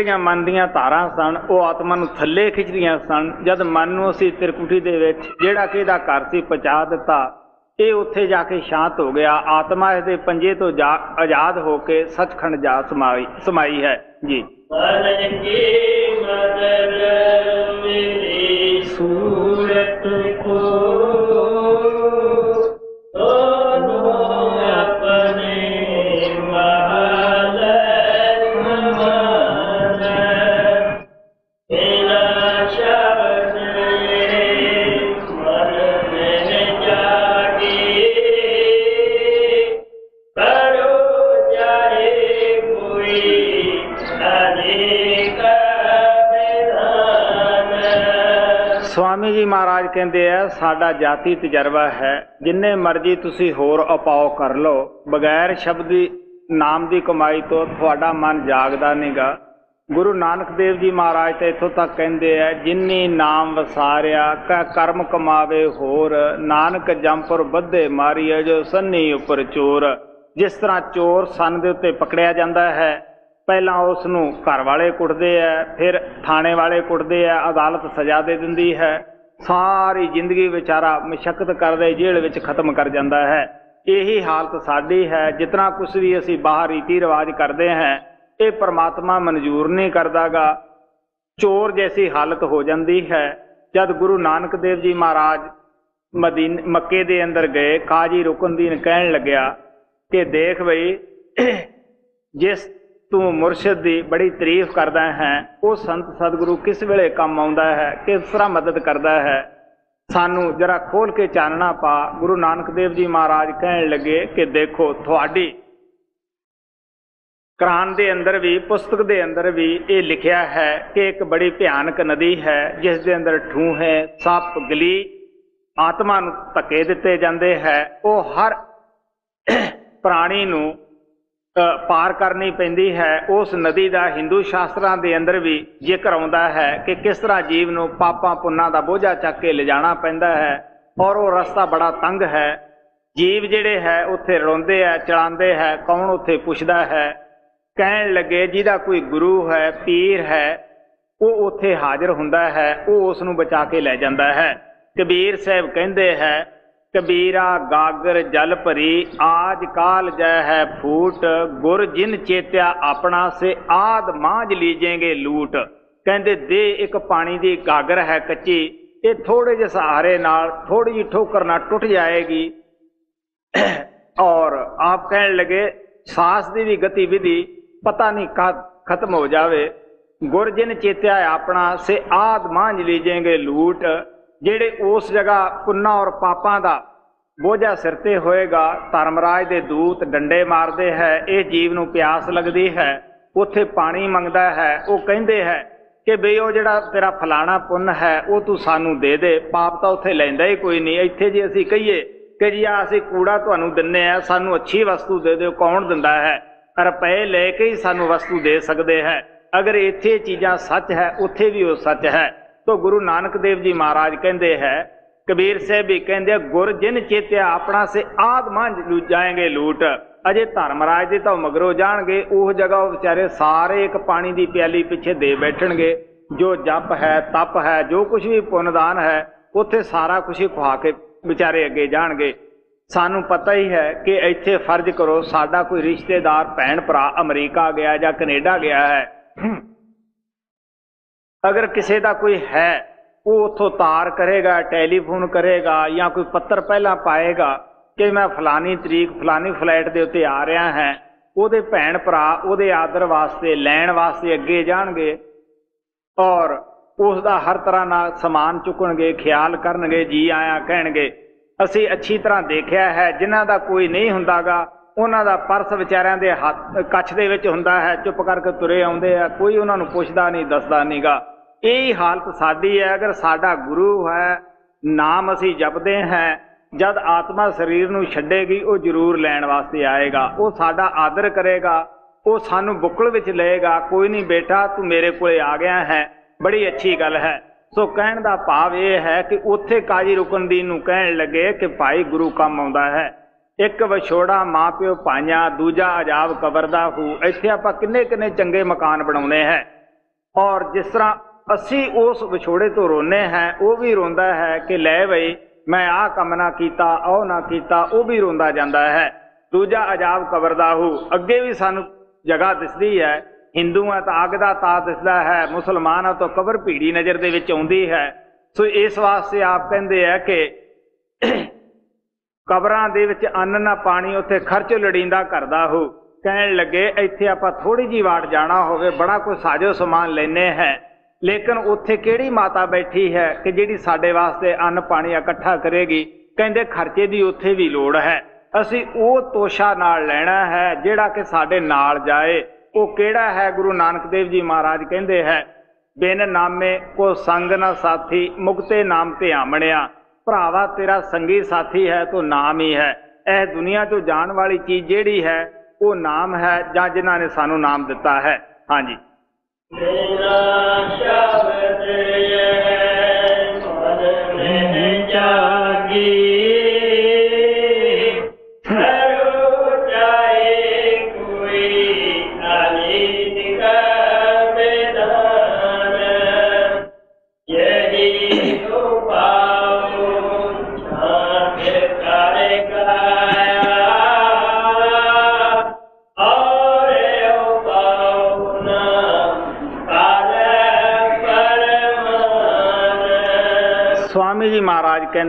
ਜਿਹੜੀਆਂ ਮਨ ਦੀਆਂ ਧਾਰਾਂ ਸਨ, ਉਹ ਆਤਮਾ ਨੂੰ ਥੱਲੇ ਖਿੱਚਦੀਆਂ ਸਨ। ਜਦ ਮਨ ਨੂੰ ਅਸੀਂ ਤਿਰਕੁਟੀ ਦੇ ਵਿੱਚ ਜਿਹੜਾ ਕਿ ਇਹਦਾ ਘਰ ਸੀ ਪਹੁੰਚਾ ਦਿੱਤਾ, ਇਹ ਉੱਥੇ ਜਾ ਕੇ ਸ਼ਾਂਤ ਹੋ ਗਿਆ। ਆਤਮਾ ਇਹਦੇ ਪੰਜੇ ਤੋਂ ਆਜ਼ਾਦ ਹੋ ਕੇ ਸੱਚਖੰਡ ਜਾ ਸਮਾਈ ਸਮਾਈ ਹੈ। ਜੀ। ਮਨ ਕੀ ਮਦਦ ਮਿਲੀ ਸੂਰਤ ਸਾਡਾ ਜਾਤੀ ਤਜਰਬਾ ਹੈ। ਜਿੰਨੇ ਮਰਜ਼ੀ ਤੁਸੀਂ ਹੋਰ ਉਪਾਅ ਕਰ ਲਓ, ਬਗੈਰ ਸ਼ਬਦੀ ਨਾਮ ਦੀ ਕਮਾਈ ਤੋਂ ਤੁਹਾਡਾ ਮਨ ਜਾਗਦਾ ਨਹੀਂਗਾ ਗੁਰੂ ਨਾਨਕ ਦੇਵ ਜੀ ਮਹਾਰਾਜ ਤੇ ਇੱਥੋਂ ਤੱਕ ਕਹਿੰਦੇ ਆ ਜਿਨਨੀ ਨਾਮ ਵਸਾਰਿਆ, ਕਾ ਕਰਮ ਕਮਾਵੇ ਹੋਰ, ਨਾਨਕ ਜੰਪੁਰ ਬੱਧੇ ਮਾਰੀਏ ਜੋ ਸੰਨੀ ਉੱਪਰ ਚੋਰ। ਜਿਸ ਤਰ੍ਹਾਂ ਚੋਰ ਸੰਨ ਦੇ ਉੱਤੇ ਪਕੜਿਆ ਜਾਂਦਾ ਹੈ, ਪਹਿਲਾਂ ਉਸ ਨੂੰ ਘਰ ਵਾਲੇ ਕੁੱਟਦੇ ਆ, ਫਿਰ ਥਾਣੇ ਵਾਲੇ ਕੁੱਟਦੇ ਆ, ਅਦਾਲਤ ਸਜ਼ਾ ਦੇ ਦਿੰਦੀ ਹੈ। ਸਾਰੀ ਜ਼ਿੰਦਗੀ ਵਿਚਾਰਾ ਮਸ਼ਕਤ ਕਰਦੇ ਜੇਲ੍ਹ ਵਿੱਚ ਖਤਮ ਕਰ ਜਾਂਦਾ ਹੈ। ਇਹੀ ਹਾਲਤ ਸਾਡੀ ਹੈ, ਜਿਤਨਾ ਕੁਝ ਵੀ ਅਸੀਂ ਬਾਹਰ ਰੀਤੀ ਰਿਵਾਜ ਕਰਦੇ ਹਾਂ, ਇਹ ਪਰਮਾਤਮਾ ਮਨਜ਼ੂਰ ਨਹੀਂ ਕਰਦਾਗਾ। ਚੋਰ ਜੈਸੀ ਹਾਲਤ ਹੋ ਜਾਂਦੀ ਹੈ, ਜਦ ਗੁਰੂ ਨਾਨਕ ਦੇਵ ਜੀ ਮਹਾਰਾਜ ਮਦੀਨ, ਮੱਕੇ ਦੇ ਅੰਦਰ ਗਏ, ਕਾਜੀ ਰੁਕਨਦੀਨ ਕਹਿਣ ਲੱਗਿਆ ਕਿ ਦੇਖ ਬਈ, ਜਿਸ ਤੂੰ ਮੁਰਸ਼ਿਦ ਦੀ ਬੜੀ ਤਾਰੀਫ ਕਰਦਾ ਹੈ। ਉਹ ਸੰਤ ਸਤਿਗੁਰੂ ਕਿਸ ਵੇਲੇ ਕੰਮ ਆਉਂਦਾ ਹੈ, ਕਿਸ ਤਰ੍ਹਾਂ ਮਦਦ ਕਰਦਾ ਹੈ? ਸਾਨੂੰ ਜਰਾ ਖੋਲ ਕੇ ਚਾਨਣਾ ਪਾ। ਗੁਰੂ ਨਾਨਕ ਦੇਵ ਜੀ ਮਹਾਰਾਜ ਕਹਿਣ ਲੱਗੇ ਕਿ ਦੇਖੋ, ਤੁਹਾਡੀ ਕੁਰਾਨ ਦੇ ਅੰਦਰ ਵੀ, ਪੁਸਤਕ ਦੇ ਅੰਦਰ ਵੀ ਇਹ ਲਿਖਿਆ ਹੈ ਕਿ ਇੱਕ ਬੜੀ ਭਿਆਨਕ ਨਦੀ ਹੈ, ਜਿਸ ਦੇ ਅੰਦਰ ਠੂਹੇ ਸੱਪ, ਗਲੀ ਆਤਮਾ ਨੂੰ ਧੱਕੇ ਦਿੱਤੇ ਜਾਂਦੇ ਹੈ। ਉਹ ਹਰ [COUGHS] ਪ੍ਰਾਣੀ ਨੂੰ ਪਾਰ ਕਰਨੀ ਪੈਂਦੀ ਹੈ, ਉਸ ਨਦੀ ਦਾ ਹਿੰਦੂ ਸ਼ਾਸਤਰਾਂ ਦੇ ਅੰਦਰ ਵੀ ਜ਼ਿਕਰ ਆਉਂਦਾ ਹੈ ਕਿ ਕਿਸ ਤਰ੍ਹਾਂ ਜੀਵ ਨੂੰ ਪਾਪਾਂ ਪੁੰਨਾਂ ਦਾ ਬੋਝਾ ਚੱਕ ਕੇ ਲਿਜਾਣਾ ਪੈਂਦਾ ਹੈ ਔਰ ਉਹ ਰਸਤਾ ਬੜਾ ਤੰਗ ਹੈ। ਜੀਵ ਜਿਹੜੇ ਹੈ, ਉੱਥੇ ਰੋਂਦੇ ਹੈ, ਚਲਾਉਂਦੇ ਹੈ, ਕੌਣ ਉੱਥੇ ਪੁੱਛਦਾ ਹੈ? ਕਹਿਣ ਲੱਗੇ, ਜਿਹਦਾ ਕੋਈ ਗੁਰੂ ਹੈ, ਪੀਰ ਹੈ, ਉਹ ਉੱਥੇ ਹਾਜ਼ਰ ਹੁੰਦਾ ਹੈ, ਉਹ ਉਸ ਨੂੰ ਬਚਾ ਕੇ ਲੈ ਜਾਂਦਾ ਹੈ। ਕਬੀਰ ਸਾਹਿਬ ਕਹਿੰਦੇ ਹੈ ਕਬੀਰਾ ਗਾਗਰ ਜਲ ਭਰੀ, ਆਜ ਕਾਲ ਜੈ ਹੈ ਫੂਟ। ਗੁਰ ਜਿਨ ਚੇਤਿਆ ਆਪਣਾ ਸੇ, ਆਦ ਮਾਂਜ ਲੀਜੇਗੇ ਲੂਟ। ਕਹਿੰਦੇ ਦੇ ਇੱਕ ਪਾਣੀ ਦੀ ਗਾਗਰ ਹੈ ਕੱਚੀ, ਇਹ ਥੋੜੇ ਜਿਹੇ ਸਹਾਰੇ ਨਾਲ ਥੋੜੀ ਜਿਹੀ ਠੋਕਰ ਨਾਲ ਟੁੱਟ ਜਾਏਗੀ। ਔਰ ਆਪ ਕਹਿਣ ਲਗੇ, ਸਾਸ ਦੀ ਵੀ ਗਤੀਵਿਧੀ ਪਤਾ ਨਹੀਂ ਕਦ ਖਤਮ ਹੋ ਜਾਵੇ। ਗੁਰਜਨ ਚੇਤਿਆ ਆਪਣਾ ਸੇ, ਆਦ ਮਾਂਝ ਲੀਜੇਂਗੇ ਲੂਟ। ਜਿਹੜੇ ਉਸ ਜਗ੍ਹਾ ਪੁੰਨਾ ਔਰ ਪਾਪਾਂ ਦਾ ਬੋਝਾ ਸਿਰ ਤੇ ਹੋਏਗਾ, ਧਰਮਰਾਜ ਦੇ ਦੂਤ ਡੰਡੇ ਮਾਰਦੇ ਹੈ, ਇਹ ਜੀਵ ਨੂੰ ਪਿਆਸ ਲੱਗਦੀ ਹੈ, ਉੱਥੇ ਪਾਣੀ ਮੰਗਦਾ ਹੈ, ਉਹ ਕਹਿੰਦੇ ਹੈ ਕਿ ਬਈ ਉਹ ਜਿਹੜਾ ਤੇਰਾ ਫਲਾਣਾ ਪੁੰਨ ਹੈ, ਉਹ ਤੂੰ ਸਾਨੂੰ ਦੇ ਦੇ, ਪਾਪ ਤਾਂ ਉੱਥੇ ਲੈਂਦਾ ਹੀ ਕੋਈ ਨਹੀਂ, ਇੱਥੇ ਜੇ ਅਸੀਂ ਕਹੀਏ ਕਿ ਜੀ ਆ ਅਸੀਂ ਕੂੜਾ ਤੁਹਾਨੂੰ ਦਿੰਨੇ ਆ, ਸਾਨੂੰ ਅੱਛੀ ਵਸਤੂ ਦੇ ਦਿਓ, ਕੌਣ ਦਿੰਦਾ ਹੈ? ਰੁਪਏ ਲੈ ਕੇ ਹੀ ਸਾਨੂੰ ਵਸਤੂ ਦੇ ਸਕਦੇ ਹੈ। ਅਗਰ ਇੱਥੇ ਚੀਜ਼ਾਂ ਸੱਚ ਹੈ, ਉੱਥੇ ਵੀ ਉਹ ਸੱਚ ਹੈ। ਤੋ ਗੁਰੂ ਨਾਨਕ ਦੇਵ ਜੀ ਮਹਾਰਾਜ ਕਹਿੰਦੇ ਹੈ ਕਬੀਰ ਸਾਹਿਬ ਵੀ ਕਹਿੰਦੇ ਆ, ਗੁਰ ਜਿਨ ਚੇਤਿਆ ਆਪਣਾ ਸੇ ਆਦ ਲੂ ਜਾਏਗੇ ਲੂਟ। ਅਜੇ ਧਰਮਰਾਜ ਦੇ ਤਾਂ ਮਗਰੋਂ ਜਾਣਗੇ ਉਹ ਜਗ੍ਹਾ ਉਹ ਵਿਚਾਰੇ ਸਾਰੇ ਇੱਕ ਪਾਣੀ ਦੀ ਪਿਆਲੀ ਪਿੱਛੇ ਦੇ ਬੈਠਣਗੇ। ਜੋ ਜਪ ਹੈ ਤਪ ਹੈ ਜੋ ਕੁਝ ਵੀ ਪੁੰਨਦਾਨ ਹੈ ਉੱਥੇ ਸਾਰਾ ਕੁਝ ਹੀ ਖਵਾ ਕੇ ਵਿਚਾਰੇ ਅੱਗੇ ਜਾਣਗੇ। ਸਾਨੂੰ ਪਤਾ ਹੀ ਹੈ ਕਿ ਇੱਥੇ ਫਰਜ਼ ਕਰੋ ਸਾਡਾ ਕੋਈ ਰਿਸ਼ਤੇਦਾਰ ਭੈਣ ਭਰਾ ਅਮਰੀਕਾ ਗਿਆ ਜਾਂ ਕੈਨੇਡਾ ਗਿਆ ਹੈ। ਅਗਰ ਕਿਸੇ ਦਾ ਕੋਈ ਹੈ, ਉਹ ਉਥੋਂ ਤਾਰ ਕਰੇਗਾ, ਟੈਲੀਫੋਨ ਕਰੇਗਾ ਜਾਂ ਕੋਈ ਪੱਤਰ ਪਹਿਲਾਂ ਪਾਏਗਾ ਕਿ ਮੈਂ ਫਲਾਨੀ ਤਰੀਕ, ਫਲਾਨੀ ਫਲਾਈਟ ਦੇ ਉੱਤੇ ਆ ਰਿਹਾ ਹਾਂ, ਉਹਦੇ ਭੈਣ ਭਰਾ ਉਹਦੇ ਆਦਰ ਵਾਸਤੇ, ਲੈਣ ਵਾਸਤੇ ਅੱਗੇ ਜਾਣਗੇ ਔਰ ਉਸ ਦਾ ਹਰ ਤਰ੍ਹਾਂ ਨਾਲ ਸਮਾਨ ਚੁੱਕਣਗੇ, ਖਿਆਲ ਕਰਨਗੇ, ਜੀ ਆਇਆ ਕਹਿਣਗੇ। ਅਸੀਂ ਅੱਛੀ ਤਰ੍ਹਾਂ ਦੇਖਿਆ ਹੈ, ਜਿਨ੍ਹਾਂ ਦਾ ਕੋਈ ਨਹੀਂ ਹੁੰਦਾਗਾ, ਉਹਨਾਂ ਦਾ ਪਰਸ ਵਿਚਾਰਿਆਂ ਦੇ ਹੱਥ ਕੱਛ ਦੇ ਵਿੱਚ ਹੁੰਦਾ ਹੈ, ਚੁੱਪ ਕਰਕੇ ਤੁਰੇ ਆਉਂਦੇ ਆ, ਕੋਈ ਉਹਨਾਂ ਨੂੰ ਪੁੱਛਦਾ ਨਹੀਂ, ਦੱਸਦਾ ਨਹੀਂਗਾ ਇਹ ਹਾਲਤ ਸਾਡੀ ਹੈ, ਅਗਰ ਸਾਡਾ ਗੁਰੂ ਹੈ, ਨਾਮ ਅਸੀਂ ਜਪਦੇ ਹਾਂ, ਜਦ ਆਤਮਾ ਸਰੀਰ ਨੂੰ ਛੱਡੇਗੀ, ਉਹ ਜ਼ਰੂਰ ਲੈਣ ਵਾਸਤੇ ਆਏਗਾ। ਉਹ ਸਾਡਾ ਆਦਰ ਕਰੇਗਾ, ਉਹ ਸਾਨੂੰ ਬੁੱਕਲ ਵਿੱਚ ਲਏਗਾ, ਕੋਈ ਨਹੀਂ ਬੇਟਾ, ਤੂੰ ਮੇਰੇ ਕੋਲੇ ਆ ਗਿਆ ਹੈ, ਬੜੀ ਅੱਛੀ ਗੱਲ ਹੈ। ਸੋ ਕਹਿਣ ਦਾ ਭਾਵ ਇਹ ਹੈ ਕਿ ਉੱਥੇ ਕਾਜੀ ਰੁਕਨਦੀਨ ਨੂੰ ਕਹਿਣ ਲੱਗੇ ਕਿ ਭਾਈ ਗੁਰੂ ਕੰਮ ਆਉਂਦਾ ਹੈ। ਇੱਕ ਵਿਛੋੜਾ ਮਾਪਿਓ ਪਾਈਆਂ ਦੂਜਾ ਅਜਾਬ ਕਬਰ ਦਾ ਹੂ। ਇੱਥੇ ਆਪਾਂ ਕਿੰਨੇ ਕਿੰਨੇ ਚੰਗੇ ਮਕਾਨ ਬਣਾਉਨੇ ਹੈ। ਔਰ ਜਿਸ ਤਰ੍ਹਾਂ ਅਸੀਂ ਉਸ ਵਿਛੋੜੇ ਤੋਂ ਰੋਨੇ ਹੈ, ਉਹ ਵੀ ਰੋਂਦਾ ਹੈ ਕਿ ਲੈ ਬਈ, ਮੈਂ ਆਹ ਕੰਮ ਨਾ ਕੀਤਾ, ਉਹ ਨਾ ਕੀਤਾ, ਉਹ ਵੀ ਰੋਂਦਾ ਜਾਂਦਾ ਹੈ। ਦੂਜਾ ਅਜਾਬ ਕਬਰ ਦਾ ਹੂ। ਅੱਗੇ ਵੀ ਸਾਨੂੰ ਜਗ੍ਹਾ ਦਿਸਦੀ ਹੈ। ਹਿੰਦੂ ਹਿੰਦੂਆਂ ਤਾਂ ਅੱਗ ਦਾ ਤਾ ਦਿਸਦਾ ਹੈ, ਮੁਸਲਮਾਨਾਂ ਤੋਂ ਕਬਰ ਭੀੜੀ ਨਜ਼ਰ ਦੇ ਵਿੱਚ ਆਉਂਦੀ ਹੈ। ਸੋ ਇਸ ਵਾਸਤੇ ਆਪ ਕਹਿੰਦੇ ਆ ਕਿ ਕਬਰਾਂ ਦੇ ਵਿੱਚ ਅੰਨ ਨਾ ਪਾਣੀ, ਉੱਥੇ ਖਰਚ ਲੜੀਂਦਾ ਕਰਦਾ ਹੋ। ਕਹਿਣ ਲੱਗੇ, ਇੱਥੇ ਆਪਾਂ ਥੋੜੀ ਜੀ ਵਾਟ ਜਾਣਾ ਹੋਵੇ, ਬੜਾ ਕੁਝ ਸਾਜੋ ਸਮਾਨ ਲੈਨੇ ਹੈ। ਲੇਕਿਨ ਉੱਥੇ ਕਿਹੜੀ ਮਾਤਾ ਬੈਠੀ ਹੈ ਕਿ ਜਿਹੜੀ ਸਾਡੇ ਵਾਸਤੇ ਅੰਨ ਪਾਣੀ ਇਕੱਠਾ ਕਰੇਗੀ? ਕਹਿੰਦੇ ਖਰਚੇ ਦੀ ਉੱਥੇ ਵੀ ਲੋੜ ਹੈ। ਅਸੀਂ ਉਹ ਤੋਸ਼ਾ ਨਾਲ ਲੈਣਾ ਹੈ ਜਿਹੜਾ ਕਿ ਸਾਡੇ ਨਾਲ ਜਾਏ। ਉਹ ਕਿਹੜਾ ਹੈ? ਗੁਰੂ ਨਾਨਕ ਦੇਵ ਜੀ ਮਹਾਰਾਜ ਕਹਿੰਦੇ ਹੈ, ਬਿਨ ਨਾਮੇ ਕੋ ਸੰਗ ਨਾ ਸਾਥੀ, ਮੁਕਤੇ ਨਾਮ ਤੇ ਆਮਣਿਆ। ਭਰਾਵਾ, ਤੇਰਾ ਸੰਗੀ ਸਾਥੀ ਹੈ, ਤੋ ਨਾਮ ਹੀ ਹੈ। ਇਹ ਦੁਨੀਆ ਤੋਂ ਜਾਣ ਵਾਲੀ ਚੀਜ਼ ਜਿਹੜੀ ਹੈ, ਉਹ ਨਾਮ ਹੈ ਜਾਂ ਜਿਨ੍ਹਾਂ ਨੇ ਸਾਨੂੰ ਨਾਮ ਦਿੱਤਾ ਹੈ। ਹਾਂਜੀ। ਮੇਰਾ ਸ਼ਬਦ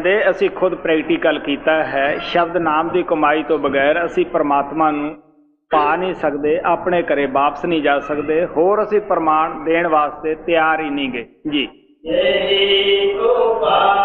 ਕਹਿੰਦੇ ਅਸੀਂ ਖੁਦ ਪ੍ਰੈਕਟੀਕਲ ਕੀਤਾ ਹੈ, ਸ਼ਬਦ ਨਾਮ ਦੀ ਕਮਾਈ ਤੋਂ ਬਗੈਰ ਅਸੀਂ ਪਰਮਾਤਮਾ ਨੂੰ ਪਾ ਨਹੀਂ ਸਕਦੇ, ਆਪਣੇ ਘਰੇ ਵਾਪਸ ਨਹੀਂ ਜਾ ਸਕਦੇ, ਹੋਰ ਅਸੀਂ ਪ੍ਰਮਾਣ ਦੇਣ ਵਾਸਤੇ ਤਿਆਰ ਹੀ ਨਹੀਂ ਗਏ ਜੀ। ਜੀ ਕੋ ਪਾ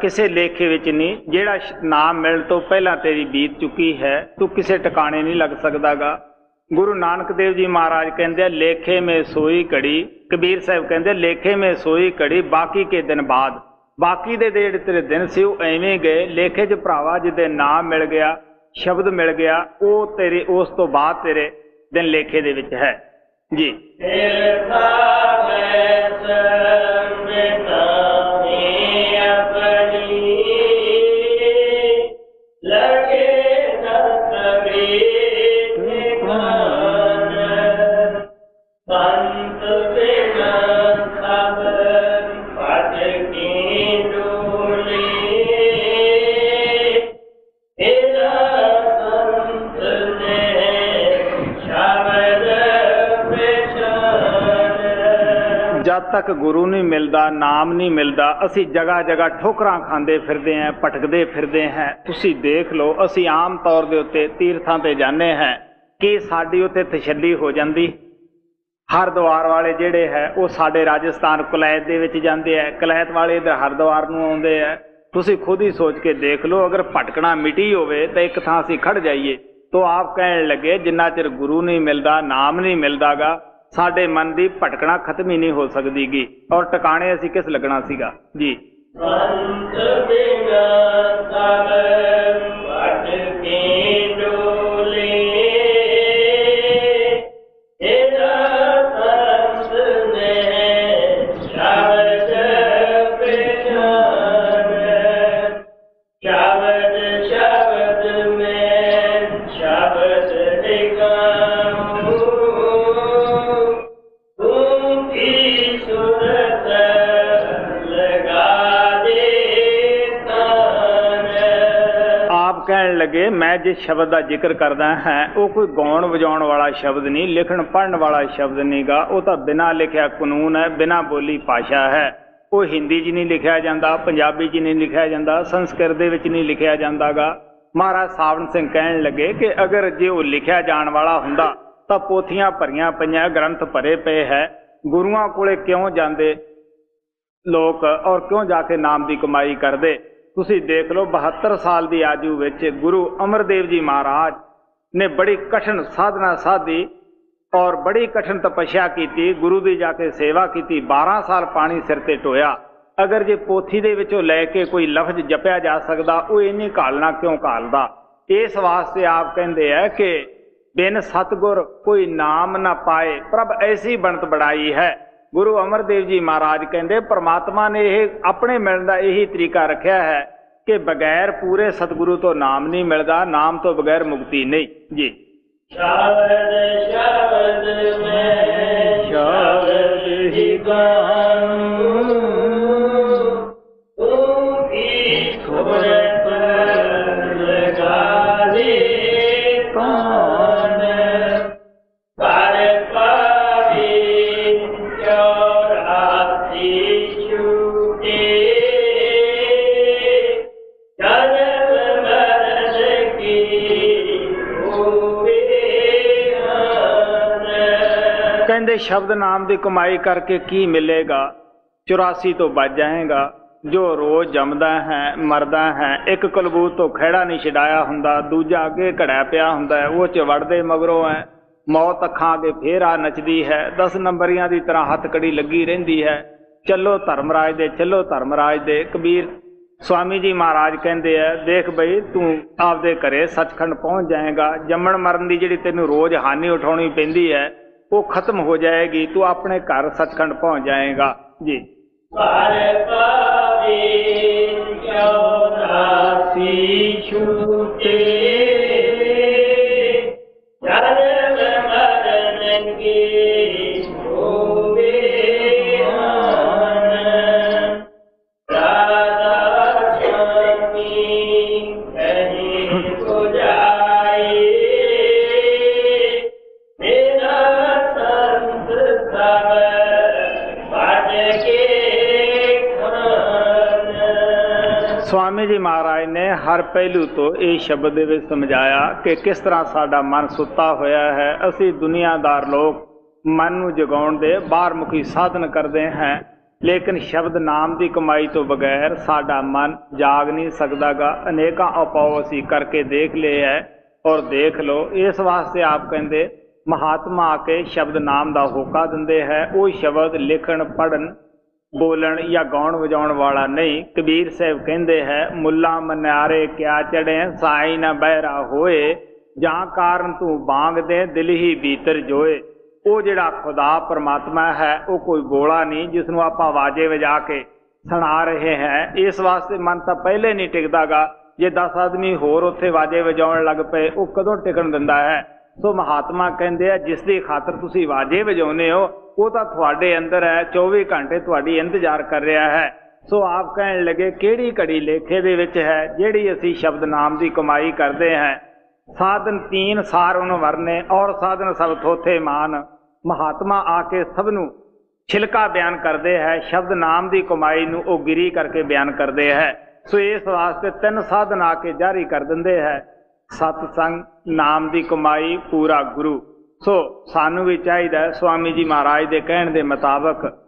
ਕਿਸੇ ਲੇਖੇ ਵਿੱਚ ਨਹੀਂ ਜਿਹੜਾ ਨਾਮ ਮਿਲਣ ਤੋਂ ਪਹਿਲਾਂ ਤੇਰੀ ਬੀਤ ਚੁੱਕੀ ਹੈ ਤੂੰ ਕਿਸੇ ਟਿਕਾਣੇ ਨਹੀਂ ਲੱਗ ਸਕਦਾਗਾ। ਗੁਰੂ ਨਾਨਕ ਦੇਵ ਜੀ ਮਹਾਰਾਜ ਕਹਿੰਦੇ ਆ, ਲੇਖੇ ਮੇ ਸੋਈ ਘੜੀ ਕਬੀਰ ਸਾਹਿਬ ਕਹਿੰਦੇ ਲੇਖੇ ਮੇ ਸੋਈ ਘੜੀ ਬਾਕੀ ਕੇ ਦਿਨ ਬਾਅਦ। ਬਾਕੀ ਦੇ ਜਿਹੜੇ ਤੇਰੇ ਦਿਨ ਸੀ ਉਹ ਐਵੇਂ ਗਏ ਲੇਖੇ 'ਚ ਭਰਾਵਾ ਜਿਹਦੇ ਨਾਮ ਮਿਲ ਗਿਆ ਸ਼ਬਦ ਮਿਲ ਗਿਆ ਉਹ ਤੇਰੇ ਉਸ ਤੋਂ ਬਾਅਦ ਤੇਰੇ ਦਿਨ ਲੇਖੇ ਦੇ ਵਿੱਚ ਹੈ। ਜੀ। ਸੰਤ ਤੱਕ ਗੁਰੂ ਨਹੀਂ ਮਿਲਦਾ, ਨਾਮ ਨਹੀਂ ਮਿਲਦਾ, ਅਸੀਂ ਜਗ੍ਹਾ ਜਗ੍ਹਾ ਠੋਕਰਾਂ ਖਾਂਦੇ ਫਿਰਦੇ ਆਂ ਭਟਕਦੇ ਫਿਰਦੇ ਹਾਂ। ਤੁਸੀਂ ਦੇਖ ਲਓ, ਅਸੀਂ ਆਮ ਤੌਰ ਦੇ ਉੱਤੇ ਤੀਰਥਾਂ ਤੇ ਜਾਂਦੇ ਹਾਂ। ਕਿ ਸਾਡੀ ਉੱਤੇ ਤਸ਼ੱਲੀ ਹੋ ਜਾਂਦੀ? ਹਰਦੁਆਰ ਵਾਲੇ ਜਿਹੜੇ ਹੈ, ਉਹ ਸਾਡੇ ਰਾਜਸਥਾਨ ਕੁਲੈਤ ਦੇ ਵਿੱਚ ਜਾਂਦੇ ਆ ਕਲੈਤ ਵਾਲੇ ਇਧਰ ਹਰਦੁਆਰ ਨੂੰ ਆਉਂਦੇ ਆ ਤੁਸੀਂ ਖੁਦ ਹੀ ਸੋਚ ਕੇ ਦੇਖ ਲਓ, ਅਗਰ ਭਟਕਣਾ ਮਿਟੀ ਹੋਵੇ ਤਾਂ ਇੱਕ ਥਾਂ ਅਸੀਂ ਖੜ ਜਾਈਏ। ਤੋ ਆਪ ਕਹਿਣ ਲੱਗੇ, ਜਿੰਨਾ ਚਿਰ ਗੁਰੂ ਨਹੀਂ ਮਿਲਦਾ, ਨਾਮ ਨਹੀਂ ਮਿਲਦਾਗਾ ਸਾਡੇ ਮਨ ਦੀ ਭਟਕਣਾ ਖਤਮ ਹੀ ਨਹੀਂ ਹੋ ਸਕਦੀਗੀ। ਔਰ ਟਿਕਾਣੇ ਅਸੀਂ ਕਿਸ ਲੱਗਣਾ ਸੀਗਾ? ਜੀ। ਸੰਤ ਬਿਨਾ ਸਭ ਪਟ ਕਹਿਣ ਲੱਗੇ, ਮੈਂ ਜਿਸ ਸ਼ਬਦ ਦਾ ਜ਼ਿਕਰ ਕਰਦਾ ਹਾਂ, ਉਹ ਕੋਈ ਗਾਉਣ ਵਜਾਉਣ ਵਾਲਾ ਸ਼ਬਦ ਨਹੀਂ, ਲਿਖਣ ਪੜਨ ਵਾਲਾ ਸ਼ਬਦ ਨਹੀਂਗਾ ਉਹ ਤਾਂ ਬਿਨਾਂ ਲਿਖਿਆ ਕਾਨੂੰਨ ਹੈ, ਬਿਨਾਂ ਬੋਲੀ ਭਾਸ਼ਾ ਹੈ। ਉਹ ਹਿੰਦੀ 'ਚ ਨਹੀਂ ਲਿਖਿਆ ਜਾਂਦਾ, ਪੰਜਾਬੀ 'ਚ ਨਹੀਂ ਲਿਖਿਆ ਜਾਂਦਾ, ਸੰਸਕ੍ਰਿਤ ਦੇ ਵਿੱਚ ਨਹੀਂ ਲਿਖਿਆ ਜਾਂਦਾਗਾ ਮਹਾਰਾਜ ਸਾਵਣ ਸਿੰਘ ਕਹਿਣ ਲੱਗੇ ਕਿ ਅਗਰ ਜੇ ਉਹ ਲਿਖਿਆ ਜਾਣ ਵਾਲਾ ਹੁੰਦਾ, ਤਾਂ ਪੋਥੀਆਂ ਭਰੀਆਂ ਪਈਆਂ, ਗ੍ਰੰਥ ਭਰੇ ਪਏ ਹੈ। ਗੁਰੂਆਂ ਕੋਲੇ ਕਿਉਂ ਜਾਂਦੇ ਲੋਕ ਔਰ ਕਿਉਂ ਜਾ ਕੇ ਨਾਮ ਦੀ ਕਮਾਈ ਕਰਦੇ? ਤੁਸੀਂ ਦੇਖ ਲਓ 72 ਸਾਲ ਦੀ ਆਜੂ ਵਿੱਚ ਗੁਰੂ ਅਮਰਦੇਵ ਜੀ ਮਹਾਰਾਜ ਨੇ ਬੜੀ ਕਠਿਨ ਸਾਧਨਾ ਸਾਧੀ ਔਰ ਬੜੀ ਕਠਿਨ ਤਪੱਸਿਆ ਕੀਤੀ, ਗੁਰੂ ਦੀ ਜਾ ਕੇ ਸੇਵਾ ਕੀਤੀ 12 ਸਾਲ ਪਾਣੀ ਸਿਰ ਤੇ ਟੋਇਆ। ਅਗਰ ਜੇ ਪੋਥੀ ਦੇ ਵਿੱਚੋਂ ਲੈ ਕੇ ਕੋਈ ਲਫ਼ਜ਼ ਜਪਿਆ ਜਾ ਸਕਦਾ, ਉਹ ਇੰਨੀ ਘਾਲਣਾ ਕਿਉਂ ਘਾਲਦਾ? ਇਸ ਵਾਸਤੇ ਆਪ ਕਹਿੰਦੇ ਆ ਕਿ ਬਿਨ ਸਤਗੁਰ ਕੋਈ ਨਾਮ ਨਾ ਪਾਏ, ਪ੍ਰਭ ਐਸੀ ਬਣਤ ਬੜਾਈ ਹੈ। ਗੁਰੂ ਅਮਰਦੇਵ ਜੀ ਮਹਾਰਾਜ ਕਹਿੰਦੇ, ਪ੍ਰਮਾਤਮਾ ਨੇ ਇਹ ਆਪਣੇ ਮਿਲਣ ਦਾ ਇਹੀ ਤਰੀਕਾ ਰੱਖਿਆ ਹੈ ਕਿ ਬਗੈਰ ਪੂਰੇ ਸਤਿਗੁਰੂ ਤੋਂ ਨਾਮ ਨਹੀਂ ਮਿਲਦਾ, ਨਾਮ ਤੋਂ ਬਗੈਰ ਮੁਕਤੀ ਨਹੀਂ। ਜੀ। ਸ਼ਬਦ ਸ਼ਬਦ ਮੈਂ ਸ਼ਬਦ ਹੀ ਗਾਉਂ ਕਹਿੰਦੇ ਸ਼ਬਦ ਨਾਮ ਦੀ ਕਮਾਈ ਕਰਕੇ ਕੀ ਮਿਲੇਗਾ? 84 ਤੋਂ ਬਚ ਜਾਏਗਾ। ਜੋ ਰੋਜ਼ ਜੰਮਦਾ ਹੈ, ਮਰਦਾ ਹੈ, ਇੱਕ ਕਲਬੂਤ ਤੋਂ ਖਹਿੜਾ ਨਹੀਂ ਛਡਾਇਆ ਹੁੰਦਾ, ਦੂਜਾ ਅੱਗੇ ਘੜਿਆ ਪਿਆ ਹੁੰਦਾ ਉਹ ਚ ਵੜਦੇ ਮਗਰੋਂ ਹੈ। ਮੌਤ ਅੱਖਾਂ ਅੱਗੇ ਫੇਰ ਆ ਨੱਚਦੀ ਹੈ। 10 ਨੰਬਰੀਆਂ ਦੀ ਤਰ੍ਹਾਂ ਹੱਥ ਕੜੀ ਲੱਗੀ ਰਹਿੰਦੀ ਹੈ। ਚੱਲੋ ਧਰਮਰਾਜ ਦੇ, ਚੱਲੋ ਧਰਮਰਾਜ ਦੇ। ਕਬੀਰ ਸਵਾਮੀ ਜੀ ਮਹਾਰਾਜ ਕਹਿੰਦੇ ਆ, ਦੇਖ ਬਈ, ਤੂੰ ਆਪਦੇ ਘਰੇ ਸੱਚਖੰਡ ਪਹੁੰਚ ਜਾਏਗਾ। ਜੰਮਣ ਮਰਨ ਦੀ ਜਿਹੜੀ ਤੈਨੂੰ ਰੋਜ਼ ਹਾਨੀ ਉਠਾਉਣੀ ਪੈਂਦੀ ਹੈ ਉਹ ਖਤਮ ਹੋ ਜਾਏਗੀ ਤੂੰ ਆਪਣੇ ਘਰ ਸੱਚਖੰਡ ਪਹੁੰਚ ਜਾਏਗਾ ਜੀ ਪਰ ਸਵਾਮੀ ਜੀ ਮਹਾਰਾਜ ਨੇ ਹਰ ਪਹਿਲੂ ਤੋਂ ਇਹ ਸ਼ਬਦ ਦੇ ਵਿੱਚ ਸਮਝਾਇਆ ਕਿ ਕਿਸ ਤਰ੍ਹਾਂ ਸਾਡਾ ਮਨ ਸੁੱਤਾ ਹੋਇਆ ਹੈ। ਅਸੀਂ ਦੁਨੀਆਦਾਰ ਲੋਕ ਮਨ ਨੂੰ ਜਗਾਉਣ ਦੇ ਬਾਹਰਮੁਖੀ ਸਾਧਨ ਕਰਦੇ ਹਾਂ। ਲੇਕਿਨ ਸ਼ਬਦ ਨਾਮ ਦੀ ਕਮਾਈ ਤੋਂ ਬਗੈਰ ਸਾਡਾ ਮਨ ਜਾਗ ਨਹੀਂ ਸਕਦਾਗਾ। ਅਨੇਕਾਂ ਉਪਾਅ ਅਸੀਂ ਕਰਕੇ ਦੇਖ ਲਏ ਹੈ ਔਰ ਦੇਖ ਲਓ। ਇਸ ਵਾਸਤੇ ਆਪ ਕਹਿੰਦੇ, ਮਹਾਤਮਾ ਆ ਕੇ ਸ਼ਬਦ ਨਾਮ ਦਾ ਹੋਕਾ ਦਿੰਦੇ ਹੈ। ਉਹ ਸ਼ਬਦ ਲਿਖਣ ਪੜਨ ਬੋਲਣ ਜਾਂ ਗਾਉਣ ਵਜਾਉਣ ਵਾਲਾ ਨਹੀਂ। ਕਬੀਰ ਸਾਹਿਬ ਕਹਿੰਦੇ ਹੈ, ਮੁੱਲਾ ਮਨਿਆਰੇ ਕਿਆ ਚੜੇ ਸਾਈ ਨਾ ਬਹਿਰਾ ਹੋਏ। ਜਾਂ ਕਾਰਨ ਤੂੰ ਬਾਂਗ ਦਿਲ ਹੀ ਭੀਤਰ ਜੋਏ। ਉਹ ਜਿਹੜਾ ਖੁਦਾ ਪਰਮਾਤਮਾ ਹੈ, ਉਹ ਕੋਈ ਗੋਲਾ ਨਹੀਂ ਜਿਸ ਨੂੰ ਆਪਾਂ ਵਾਜੇ ਵਜਾ ਕੇ ਸੁਣਾ ਰਹੇ ਹੈ। ਇਸ ਵਾਸਤੇ ਮਨ ਤਾਂ ਪਹਿਲੇ ਨਹੀਂ ਟਿਕਦਾਗਾ। ਜੇ 10 ਆਦਮੀ ਹੋਰ ਉੱਥੇ ਵਾਜੇ ਵਜਾਉਣ ਲੱਗ ਪਏ, ਉਹ ਕਦੋਂ ਟਿਕਣ ਦਿੰਦਾ ਹੈ? ਸੋ ਮਹਾਤਮਾ ਕਹਿੰਦੇ ਆ, ਜਿਸ ਦੀ ਖਾਤਰ ਤੁਸੀਂ ਵਾਜੇ ਵਜਾਉਨੇ ਹੋ ਉਹ ਤਾਂ ਤੁਹਾਡੇ ਅੰਦਰ ਹੈ 24 ਘੰਟੇ ਤੁਹਾਡੀ ਇੰਤਜ਼ਾਰ ਕਰ ਰਿਹਾ ਹੈ। ਸੋ ਆਪ ਕਹਿਣ ਲੱਗੇ, ਕਿਹੜੀ ਘੜੀ ਲੇਖੇ ਦੇ ਵਿੱਚ ਹੈ, ਜਿਹੜੀ ਅਸੀਂ ਸ਼ਬਦ ਨਾਮ ਦੀ ਕਮਾਈ ਕਰਦੇ ਹਾਂ? ਸਾਧਨ ਤੀਨ ਸਾਰਨ ਵਰਨੇ, ਔਰ ਸਾਧਨ ਸਭ ਥੋਥੇ ਮਾਨ। ਮਹਾਤਮਾ ਆ ਕੇ ਸਭ ਨੂੰ ਛਿਲਕਾ ਬਿਆਨ ਕਰਦੇ ਹੈ, ਸ਼ਬਦ ਨਾਮ ਦੀ ਕਮਾਈ ਨੂੰ ਉਹ ਗਿਰੀ ਕਰਕੇ ਬਿਆਨ ਕਰਦੇ ਹੈ। ਸੋ ਇਸ ਵਾਸਤੇ ਤਿੰਨ ਸਾਧਨ ਆ ਕੇ ਜਾਰੀ ਕਰ ਦਿੰਦੇ ਹੈ। ਸਤ ਸੰਗ ਨਾਮ ਦੀ ਕਮਾਈ, ਪੂਰਾ ਗੁਰੂ। ਸੋ ਸਾਨੂੰ ਵੀ ਚਾਹੀਦਾ ਸਵਾਮੀ ਜੀ ਮਹਾਰਾਜ ਦੇ ਕਹਿਣ ਦੇ ਮੁਤਾਬਕ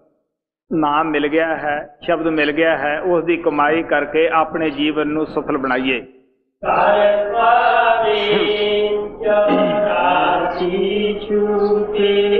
ਨਾਮ ਮਿਲ ਗਿਆ ਹੈ, ਸ਼ਬਦ ਮਿਲ ਗਿਆ ਹੈ ਉਸ ਦੀ ਕਮਾਈ ਕਰਕੇ ਆਪਣੇ ਜੀਵਨ ਨੂੰ ਸਫਲ ਬਣਾਈਏ। ਸਰਵਾਰੇ ਚਰਾਚੀ ਛੂਟੇ ਧਰਮ